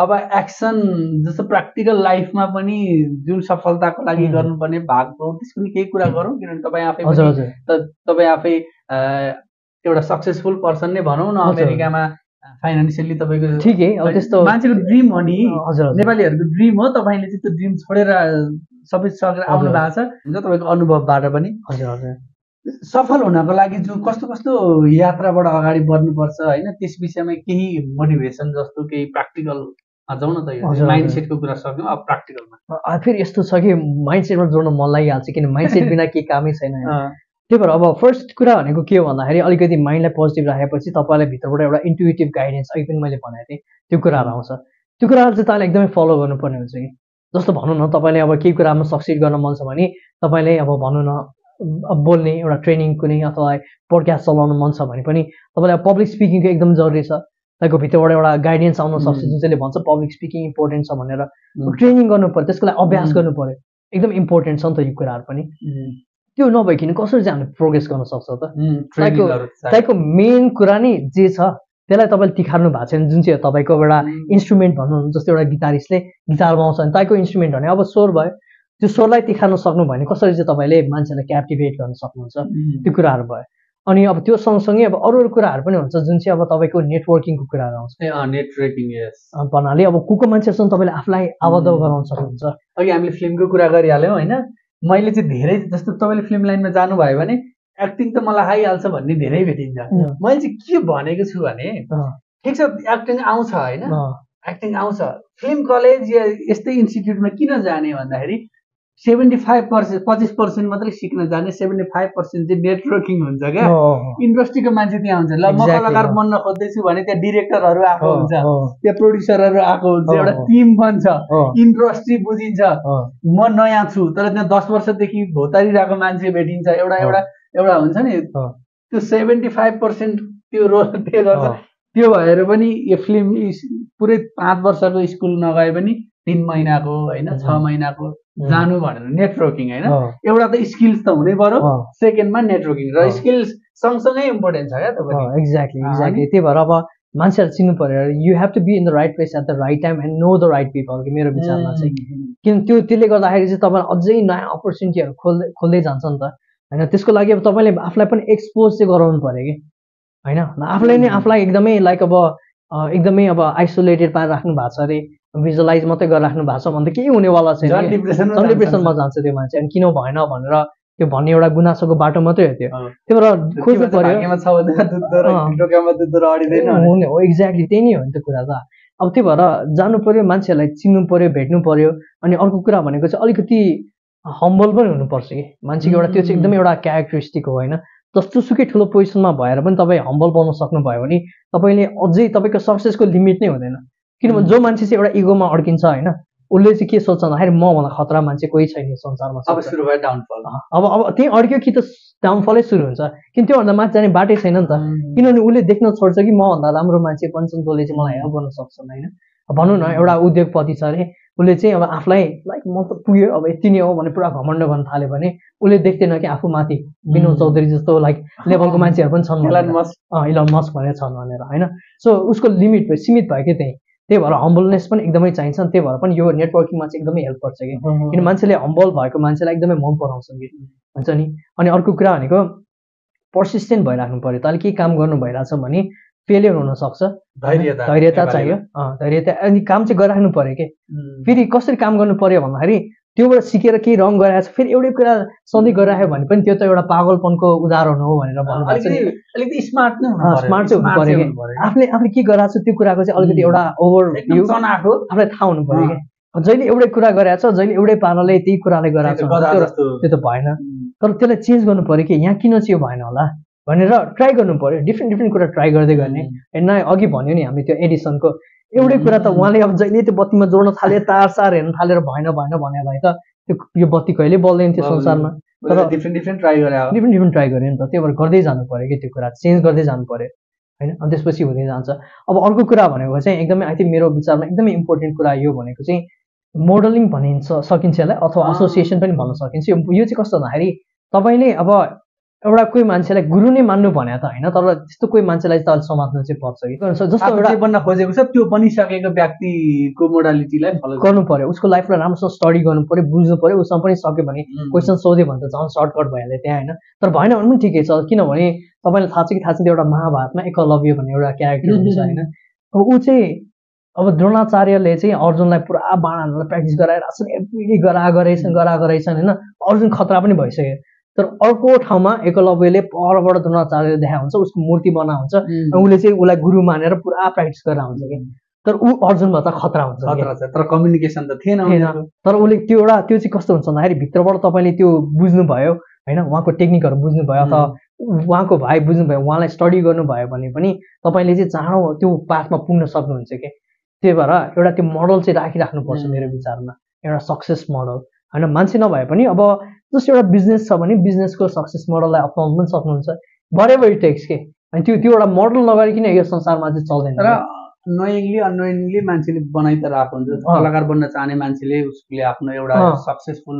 अब एक्सन जस्तो प्र्याक्टिकल लाइफमा पनि जुन सफलताको लागि गर्नुपर्ने भाग हो त्यसको पनि केही कुरा गरौँ किनभने तपाईँ आफै तपाईँ आफै एउटा सक्सेसफुल पर्सन नै भनौँ न अमेरिकामा फाइनेन्सियली तपाईँको ठिकै अब त्यस्तो मान्छेको ड्रिम हो नि। हजुर नेपालीहरूको ड्रिम हो तपाईँले चाहिँ त्यो ड्रिम छोडेर सबै सकेर आउनु भएको छ हुन्छ तपाईँको अनुभवबाट पनि। हजुर हजुर। सफल हुनको लागि जो कस्तो कस्तो यात्राबाट अगाडि बढ्नुपर्छ होइन त्यस विषयमा केही मोटिभेसन जस्तो केही प्र्याक्टिकल जाउँ न त माइन्ड सेटको कुरा सक्यौँ अब प्र्याक्टिकलमा फेरि यस्तो छ कि माइन्ड सेटमा जोड्न मन लागिहाल्छ किन? माइन्ड सेट बिना केही कामै छैन त्यही भएर अब फर्स्ट कुरा भनेको के हो भन्दाखेरि अलिकति माइन्डलाई पोजिटिभ राखेपछि तपाईँलाई भित्रबाट एउटा इन्टुएटिभ गाइडेन्स अघि पनि मैले भनेको थिएँ त्यो कुराहरू आउँछ। त्यो कुराहरू चाहिँ तपाईँले एकदमै फलो गर्नुपर्ने हुन्छ कि? जस्तो भनौँ न तपाईँले अब केही कुरामा सक्सिड गर्न मन छ भने तपाईँले अब भनौँ न अब बोल्ने एउटा ट्रेनिङ कुनै अथवा पोडकास्ट चलाउनु मन छ भने पनि तपाईँलाई पब्लिक स्पिकिङको एकदम जरुरी छ। तपाईँको भित्रबाट एउटा गाइडेन्स आउन सक्छ जुन चाहिँले भन्छ पब्लिक स्पिकिङ इम्पोर्टेन्ट छ भनेर ट्रेनिङ गर्नु पऱ्यो त्यसको लागि अभ्यास गर्नु पऱ्यो एकदम इम्पोर्टेन्ट छ नि त यो कुराहरू पनि। त्यो नभइकन कसरी चाहिँ हामीले प्रोग्रेस गर्न सक्छौँ त? तपाईँको तपाईँको मेन कुरा नै जे छ त्यसलाई तपाईँले तिखार्नु भएको छैन। जुन चाहिँ तपाईँको एउटा इन्स्ट्रुमेन्ट भन्नु जस्तो एउटा गिटारिस्टले गिटार बनाउँछ भने तपाईँको इन्स्ट्रुमेन्ट भने अब स्वर भयो। त्यो स्वरलाई तिखार्न सक्नु भयो भने कसरी चाहिँ तपाईँले मान्छेलाई क्याप्टिभेट गर्न सक्नुहुन्छ? त्यो कुराहरू भयो। अनि अब त्यो सँगसँगै अब अरू अरू कुराहरू पनि हुन्छ जुन चाहिँ अब तपाईँको नेटवर्किङको कुराहरू आउँछ। नेटवर्किङ भन्नाले अब को को मान्छेहरूसँग तपाईँले आफूलाई आबद्ध गराउन सक्नुहुन्छ। अघि हामीले फिल्मको कुरा गरिहाल्यौँ होइन? मैले चाहिँ धेरै जस्तो तपाईँले फिल्म लाइनमा जानुभयो भने एक्टिङ त मलाई आइहाल्छ भन्ने धेरै भेटिन्छ। मैले चाहिँ के भनेको छु भने ठिक छ एक्टिङ आउँछ होइन? एक्टिङ आउँछ। फिल्म कलेज या यस्तै इन्स्टिट्युटमा किन जाने भन्दाखेरि सेभेन्टी फाइभ पर्सेन्ट पच्चिस पर्सेन्ट मात्रै सिक्न जाने सेभेन्टी फाइभ पर्सेन्ट चाहिँ नेटवर्किङ हुन्छ क्या। इन्डस्ट्रीको मान्छे त्यहाँ हुन्छ। ल म कलाकार बन्न खोज्दैछु भने त्यहाँ डिरेक्टरहरू आएको हुन्छ। त्यहाँ प्रड्युसरहरू आएको हुन्छ। एउटा टिम बन्छ। इन्डस्ट्री बुझिन्छ। म नयाँ छु तर त्यहाँ दस वर्षदेखि भोतारिरहेको मान्छे भेटिन्छ। एउटा एउटा एउटा हुन्छ नि। त्यो सेभेन्टी फाइभ पर्सेन्ट त्यो रोल प्ले गर्छ। त्यो भएर पनि यो फिल्म पुरै पाँच वर्षको स्कुल नगए पनि तिन महिनाको होइन छ महिनाको जानु भनेर नेटवर्किङ होइन? एउटा त स्किल्स त हुनै पर्यो सेकेन्डमा नेटवर्किङ र स्किल्स सँगसँगै इम्पोर्टेन्ट छ क्या तपाईँ एक्ज्याक्टली एक्ज्याक्टली त्यही भएर अब मान्छेहरू चिन्नु पऱ्यो। You have to be in the right place at the right time and know the right people कि मेरो विचारमा चाहिँ। किन त्यो त्यसले गर्दाखेरि चाहिँ तपाईँलाई अझै नयाँ अपर्च्युनिटीहरू खोल्दै खोल्दै जान्छ नि त। होइन त्यसको लागि अब तपाईँले आफूलाई पनि एक्सपोज चाहिँ गराउनु पऱ्यो कि। होइन आफूलाई नै आफूलाई एकदमै लाइक अब एकदमै अब आइसोलेटेड पारेर राख्नु भएको छ अरे भिजुलाइज मात्रै गरेर राख्नु भएको छ भने त केही हुनेवाला छैन डिप्रेसनमा जान्छ। त्यो मान्छे। अनि किन भएन भनेर त्यो भन्ने एउटा गुनासोको बाटो मात्रै हो त्यो। त्यही भएर खोज्नु पर्यो हो। एक्ज्याक्टली त्यही नै हो नि त्यो कुरा त। अब त्यही भएर जानु पर्यो मान्छेहरूलाई चिन्नु पर्यो भेट्नु पर्यो अनि अर्को कुरा भनेको चाहिँ अलिकति हम्बल पनि हुनुपर्छ कि। मान्छेको एउटा त्यो चाहिँ एकदमै एउटा क्यारेक्टरिस्टिक हो होइन? जस्तो सुकै ठुलो पोजिसनमा भएर पनि तपाईँ हम्बल बनाउन सक्नुभयो भने तपाईँले अझै तपाईँको सक्सेसको लिमिट नै हुँदैन। किनभने जो मान्छे चाहिँ एउटा इगोमा अड्किन्छ होइन उसले चाहिँ के सोच्छ भन्दाखेरि मभन्दा खतरा मान्छे कोही छैन संसारमा अब सुरु भयो डाउनफल अब अब त्यहीँ अड्क्यो कि त डाउनफलै सुरु हुन्छ। किन त्योभन्दा माथि जाने बाटै छैन नि त। किनभने उसले देख्न छोड्छ कि मभन्दा राम्रो मान्छे पञ्चन जसले चाहिँ मलाई हेल्प गर्न सक्छ होइन। भनौँ न एउटा उद्योगपति छ अरे उसले चाहिँ अब आफूलाई लाइक म त पुग्यो अब यति नै हो भने पुरा घमण्ड गर्न थाल्यो भने उसले देख्दैन कि आफू माथि विनोद चौधरी जस्तो लाइक लेभलको मान्छेहरू पनि छन् इलन मस्क भनेर छन् भनेर होइन? सो उसको लिमिट सीमित भयो कि त्यही? त्यही भएर हम्बलनेस पनि एकदमै चाहिन्छ त्यही भएर पनि यो नेटवर्किङमा चाहिँ एकदमै हेल्प गर्छ कि। किन मान्छेले हम्बल भएको मान्छेलाई एकदमै मन पराउँछ कि। हुन्छ नि? अनि अर्को कुरा भनेको पर्सिस्टेन्ट भइराख्नु पऱ्यो तैँले केही काम गर्नु भइरहेछ भने फेलियर हुनसक्छ। धैर्यता चाहियो। धैर्यता। अनि काम चाहिँ गरिराख्नु पऱ्यो कि? फेरि कसरी काम गर्नु पऱ्यो भन्दाखेरि त्योबाट सिकेर केही रङ गराएको छ फेरि एउटै कुरा सधैँ गरिराख्यो भने पनि त्यो त एउटा पागलपनको उदाहरण हो भनेर भन्नु स्मार्ट स्मार्ट चाहिँ हुनु पऱ्यो कि? आफूले आफूले के गराएको छ त्यो कुराको चाहिँ अलिकति एउटा ओभर आफूलाई थाहा हुनु पऱ्यो कि? जहिले एउटै कुरा गरेको छ जहिले एउटै पाराले त्यही कुराले गराएको छ त्यो त भएन। तर त्यसलाई चेन्ज गर्नु पऱ्यो कि? यहाँ किन चाहिँ यो भएन होला? भनेर ट्राई गर्नु पऱ्यो डिफ्रेन्ट डिफ्रेन्ट कुरा ट्राई गर्दै गर्ने। न अघि भन्यो नि हामीले त्यो एडिसनको एउटै कुरा त उहाँले अब जहिले त्यो बत्तीमा जोड्न थाले तार सार हेर्न थालेर भएन भएन भने भए त त्यो यो बत्ती कहिले बल्दैन थियो संसारमा। तर डिफ्रेन्ट डिफ्रेन्ट ट्राई गरे डिफ्रेन्ट डिफ्रेन्ट ट्राई गऱ्यो नि त। त्यही भएर गर्दै जानु पऱ्यो कि त्यो कुरा। चेन्ज गर्दै जानु पऱ्यो होइन? अनि त्यसपछि हुँदै जान्छ। अब अर्को कुरा भनेको चाहिँ एकदमै आई थिङ्क मेरो विचारमा एकदमै इम्पोर्टेन्ट कुरा यो भनेको चाहिँ मोडलिङ भनिन्छ सकिन्छ यसलाई अथवा एसोसिएसन पनि भन्न सकिन्छ। यो चाहिँ कस्तो भन्दाखेरि तपाईँले अब एउटा कोही मान्छेलाई गुरु नै मान्नु भने त होइन तर त्यस्तो कोही मान्छेलाई त समात्नु चाहिँ पर्छ कि? जस्तो एउटा बन्न खोजेको छ त्यो बनिसकेको व्यक्तिको मोडालिटीलाई फलो गर्नु पर्यो उसको लाइफलाई राम्रोसँग स्टडी गर्नु पऱ्यो बुझ्नु पऱ्यो उसँग पनि सक्यो भने क्वेसन सोध्यो भने त झन् सर्टकट भइहाल्यो त्यहाँ होइन? तर भएन भने पनि ठिकै छ किनभने तपाईँलाई थाहा छ कि थाहा छ एउटा महाभारतमा एकलव्य भन्ने एउटा क्यारेक्टर हुन्छ होइन? अब ऊ चाहिँ अब द्रोणाचार्यले चाहिँ अर्जुनलाई पुरा बाण प्र्याक्टिस गराएर एभ्री गरा गरेछन् गरा गरेछन् होइन? अर्जुन खतरा पनि भइसक्यो। तर अर्को ठाउँमा एकलव्यले परबाट द्रोणाचार्य देखा हुन्छ उसको मूर्ति बना हुन्छ उसले चाहिँ उसलाई गुरु मानेर पुरा प्र्याक्टिस गरेर हुन्छ कि। तर ऊ अर्जुनमा त खतरा हुन्छ तर कम्युनिकेसन त थिएन तर उसले त्यो एउटा त्यो चाहिँ कस्तो हुन्छ भन्दाखेरि भित्रबाट तपाईँले त्यो बुझ्नुभयो होइन उहाँको टेक्निकहरू बुझ्नुभयो अथवा उहाँको भाइ बुझ्नुभयो उहाँलाई स्टडी गर्नुभयो भने पनि तपाईँले चाहिँ चाँडो त्यो पाथमा पुग्न सक्नुहुन्छ कि। त्यही भएर एउटा त्यो मोडल चाहिँ राखिराख्नुपर्छ मेरो विचारमा एउटा सक्सेस मोडल। होइन मान्छे नभए पनि अब जस्तो एउटा बिजनेस छ भने बिजनेसको सक्सेस मोडललाई अप्नाउनु पनि सक्नुहुन्छ। भरेभर टेक्स के? अनि त्यो त्यो एउटा मोडल नगरिकन यो संसारमा चाहिँ चल्दैन? र नोइङली अनोइङली मान्छेले बनाइ त रहेको हुन्छ। कलाकार बन्न चाहने मान्छेले उसले आफ्नो एउटा सक्सेसफुल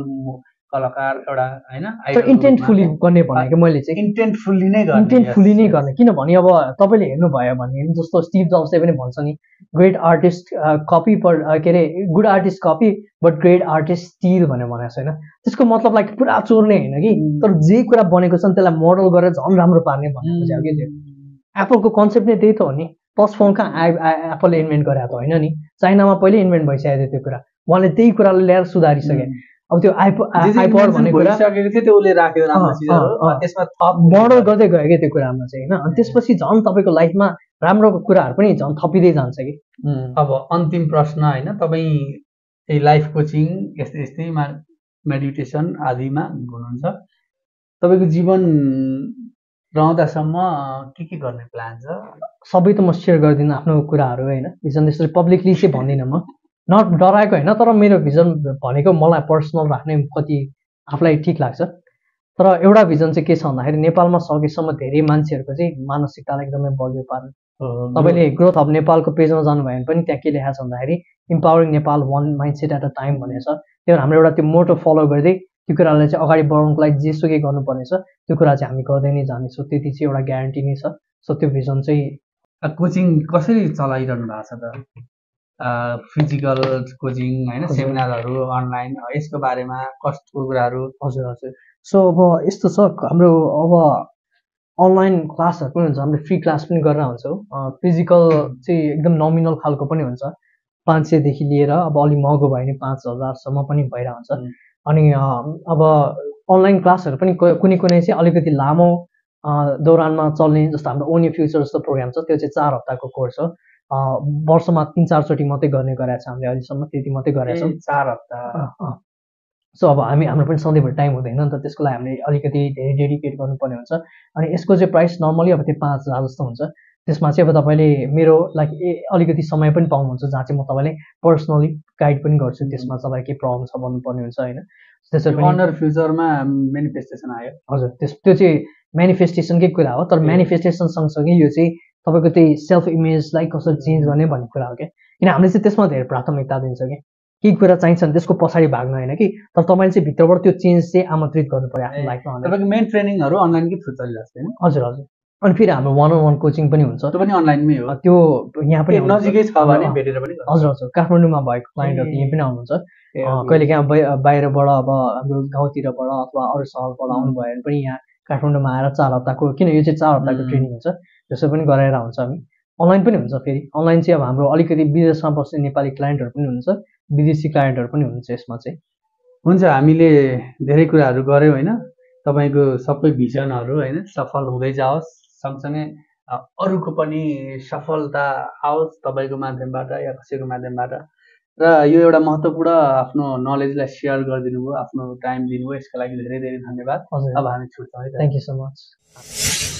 कलाकार एउटा होइन इन्टेन्टफुल्ली गर्ने भनेको मैले चाहिँ। इन्टेन्टफुल्ली नै गर्ने इन्टेन्टफुल्ली नै गर्ने। किनभने अब तपाईँले हेर्नुभयो भने जस्तो स्टिभ जब्सले पनि भन्छ नि ग्रेट आर्टिस्ट कपी पर के अरे good artist copy but great artist steal भनेर भनेको छ होइन त्यसको मतलब लाइक पुरा चोर्ने होइन कि? तर जे कुरा बनेको छ त्यसलाई मोडल गरेर झन् राम्रो पार्ने भनेको चाहिँ कि त्यो। एप्पलको कन्सेप्ट नै त्यही त हो नि। प्लस फोन कहाँ एप्पलले इन्भेन्ट गरेको त होइन नि। चाइनामा पहिले इन्भेन्ट भइसकेको थियो त्यो कुरा। उहाँले त्यही कुरालाई ल्याएर सुधारिसके। अब त्यो आइपड भन्ने कुरा त्यो उसले राख्यो त्यसमा थप मोडल गर्दै गयो क्या त्यो कुरामा चाहिँ होइन? अनि त्यसपछि झन् तपाईँको लाइफमा राम्रो कुराहरू पनि झन् थपिँदै जान्छ कि? अब अन्तिम प्रश्न होइन? तपाईँ लाइफ कोचिङ यस्तै यस्तै मेडिटेसन आदिमा हुनुहुन्छ। तपाईँको जीवन रहँदासम्म के के गर्ने प्लान छ? सबै त म सेयर गर्दिनँ आफ्नो कुराहरू होइन? त्यसरी पब्लिकली चाहिँ भन्दिनँ म। नट डराएको होइन तर मेरो भिजन भनेको मलाई पर्सनल राख्ने कति आफूलाई ठिक लाग्छ। तर एउटा भिजन चाहिँ के छ भन्दाखेरि नेपालमा सकेसम्म धेरै मान्छेहरूको चाहिँ मानसिकतालाई एकदमै बलियो पार्नु। तपाईँले ग्रोथ अफ नेपालको पेजमा जानुभयो भने पनि त्यहाँ के लेखाएको छ भन्दाखेरि empowering Nepal one mind set at a time भनेर छ त्यही भएर हाम्रो एउटा त्यो मोटो फलो गर्दै त्यो कुरालाई चाहिँ अगाडि बढाउनुको लागि जेसुकै गर्नुपर्नेछ त्यो कुरा चाहिँ हामी गर्दै नै जानेछौँ। त्यति चाहिँ एउटा ग्यारेन्टी नै छ। सो त्यो भिजन चाहिँ कोचिङ कसरी चलाइरहनु भएको छ त? फिजिकल कोचिङ होइन सेमिनारहरू अनलाइन यसको बारेमा कस्तो कुराहरू? हजुर हजुर। सो अब यस्तो छ हाम्रो अब अनलाइन क्लासहरू पनि हुन्छ हामीले फ्री क्लास पनि गरेर हुन्छौँ फिजिकल चाहिँ एकदम नमिनल खालको पनि हुन्छ। पाँच सयदेखि लिएर अब अलिक महँगो भयो भने पाँच हजारसम्म पनि भइरहेको हुन्छ अनि अब अनलाइन क्लासहरू पनि कुनै कुनै चाहिँ अलिकति लामो दौरानमा चल्ने जस्तो हाम्रो ओनी फ्युचर जस्तो प्रोग्राम छ त्यो चाहिँ चार हप्ताको कोर्स हो। वर्षमा तिन चारचोटि मात्रै गर्ने गरेको छ हामीले अहिलेसम्म त्यति मात्रै गरेका छौँ। चार हप्ता। सो अब हामी हाम्रो पनि सधैँभरि टाइम हुँदैन नि त त्यसको लागि हामीले अलिकति धेरै डेडिकेट गर्नुपर्ने हुन्छ। अनि यसको चाहिँ प्राइस नर्मली अब त्यो पाँच हजार जस्तो हुन्छ। त्यसमा चाहिँ अब तपाईँले मेरो लाइक ए अलिकति समय पनि पाउनुहुन्छ जहाँ चाहिँ म तपाईँलाई पर्सनली गाइड पनि गर्छु त्यसमा तपाईँलाई के प्रब्लम छ भन्नुपर्ने हुन्छ होइन? त्यसरी अनर फ्युचरमा मेनिफेस्टेसन आयो। हजुर त्यस त्यो चाहिँ मेनिफेस्टेसनकै कुरा हो तर मेनिफेस्टेसन सँगसँगै यो चाहिँ तपाईँको त्यही सेल्फ इमेजलाई कसरी चेन्ज गर्ने भन्ने कुरा हो क्या? किन हामीले चाहिँ त्यसमा धेरै प्राथमिकता दिन्छ कि? केही कुरा चाहिन्छ भने त्यसको पछाडि भाग्नु होइन कि? तर तपाईँले चाहिँ भित्रबाट त्यो चेन्ज चाहिँ आमन्त्रित गर्नु पऱ्यो आफ्नो लाइफमा तपाईँको मेन ट्रेनिङहरू अनलाइनकै थ्रु चलिरहेको छैन हजुर हजुर। अनि फेरि हाम्रो वान अन वान कोचिङ पनि हुन्छ। त्यो पनि अनलाइनमै हो। त्यो यहाँ पनि नजिकै छ भने भेटेर पनि हजुर हजुर। काठमाडौँमा भएको क्लाइन्टहरू यहीँ पनि आउनुहुन्छ। कहिले काहीँ बाहिरबाट अब हाम्रो गाउँतिरबाट अथवा अरू सहरबाट आउनुभयो भने पनि यहाँ काठमाडौँमा आएर चार हप्ताको किन यो चाहिँ चार हप्ताको ट्रेनिङ हुन्छ? त्यसो पनि गराएर हुन्छ हामी। अनलाइन पनि हुन्छ फेरि। अनलाइन चाहिँ अब हाम्रो अलिकति विदेशमा बस्ने नेपाली क्लाइन्टहरू पनि हुन्छ। विदेशी क्लाइन्टहरू पनि हुन्छ यसमा चाहिँ। हुन्छ हामीले धेरै कुराहरू गऱ्यौँ होइन। तपाईँको सबै भिजनहरू होइन सफल हुँदै जाओस्। सँगसँगै अरूको पनि सफलता आओस् तपाईँको माध्यमबाट या कसैको माध्यमबाट। र यो एउटा महत्त्वपूर्ण आफ्नो नलेजलाई सेयर गरिदिनु भयो आफ्नो टाइम दिनुभयो यसको लागि धेरै धेरै धन्यवाद। अब हामी छुट्छौँ है थ्याङ्क यू सो मच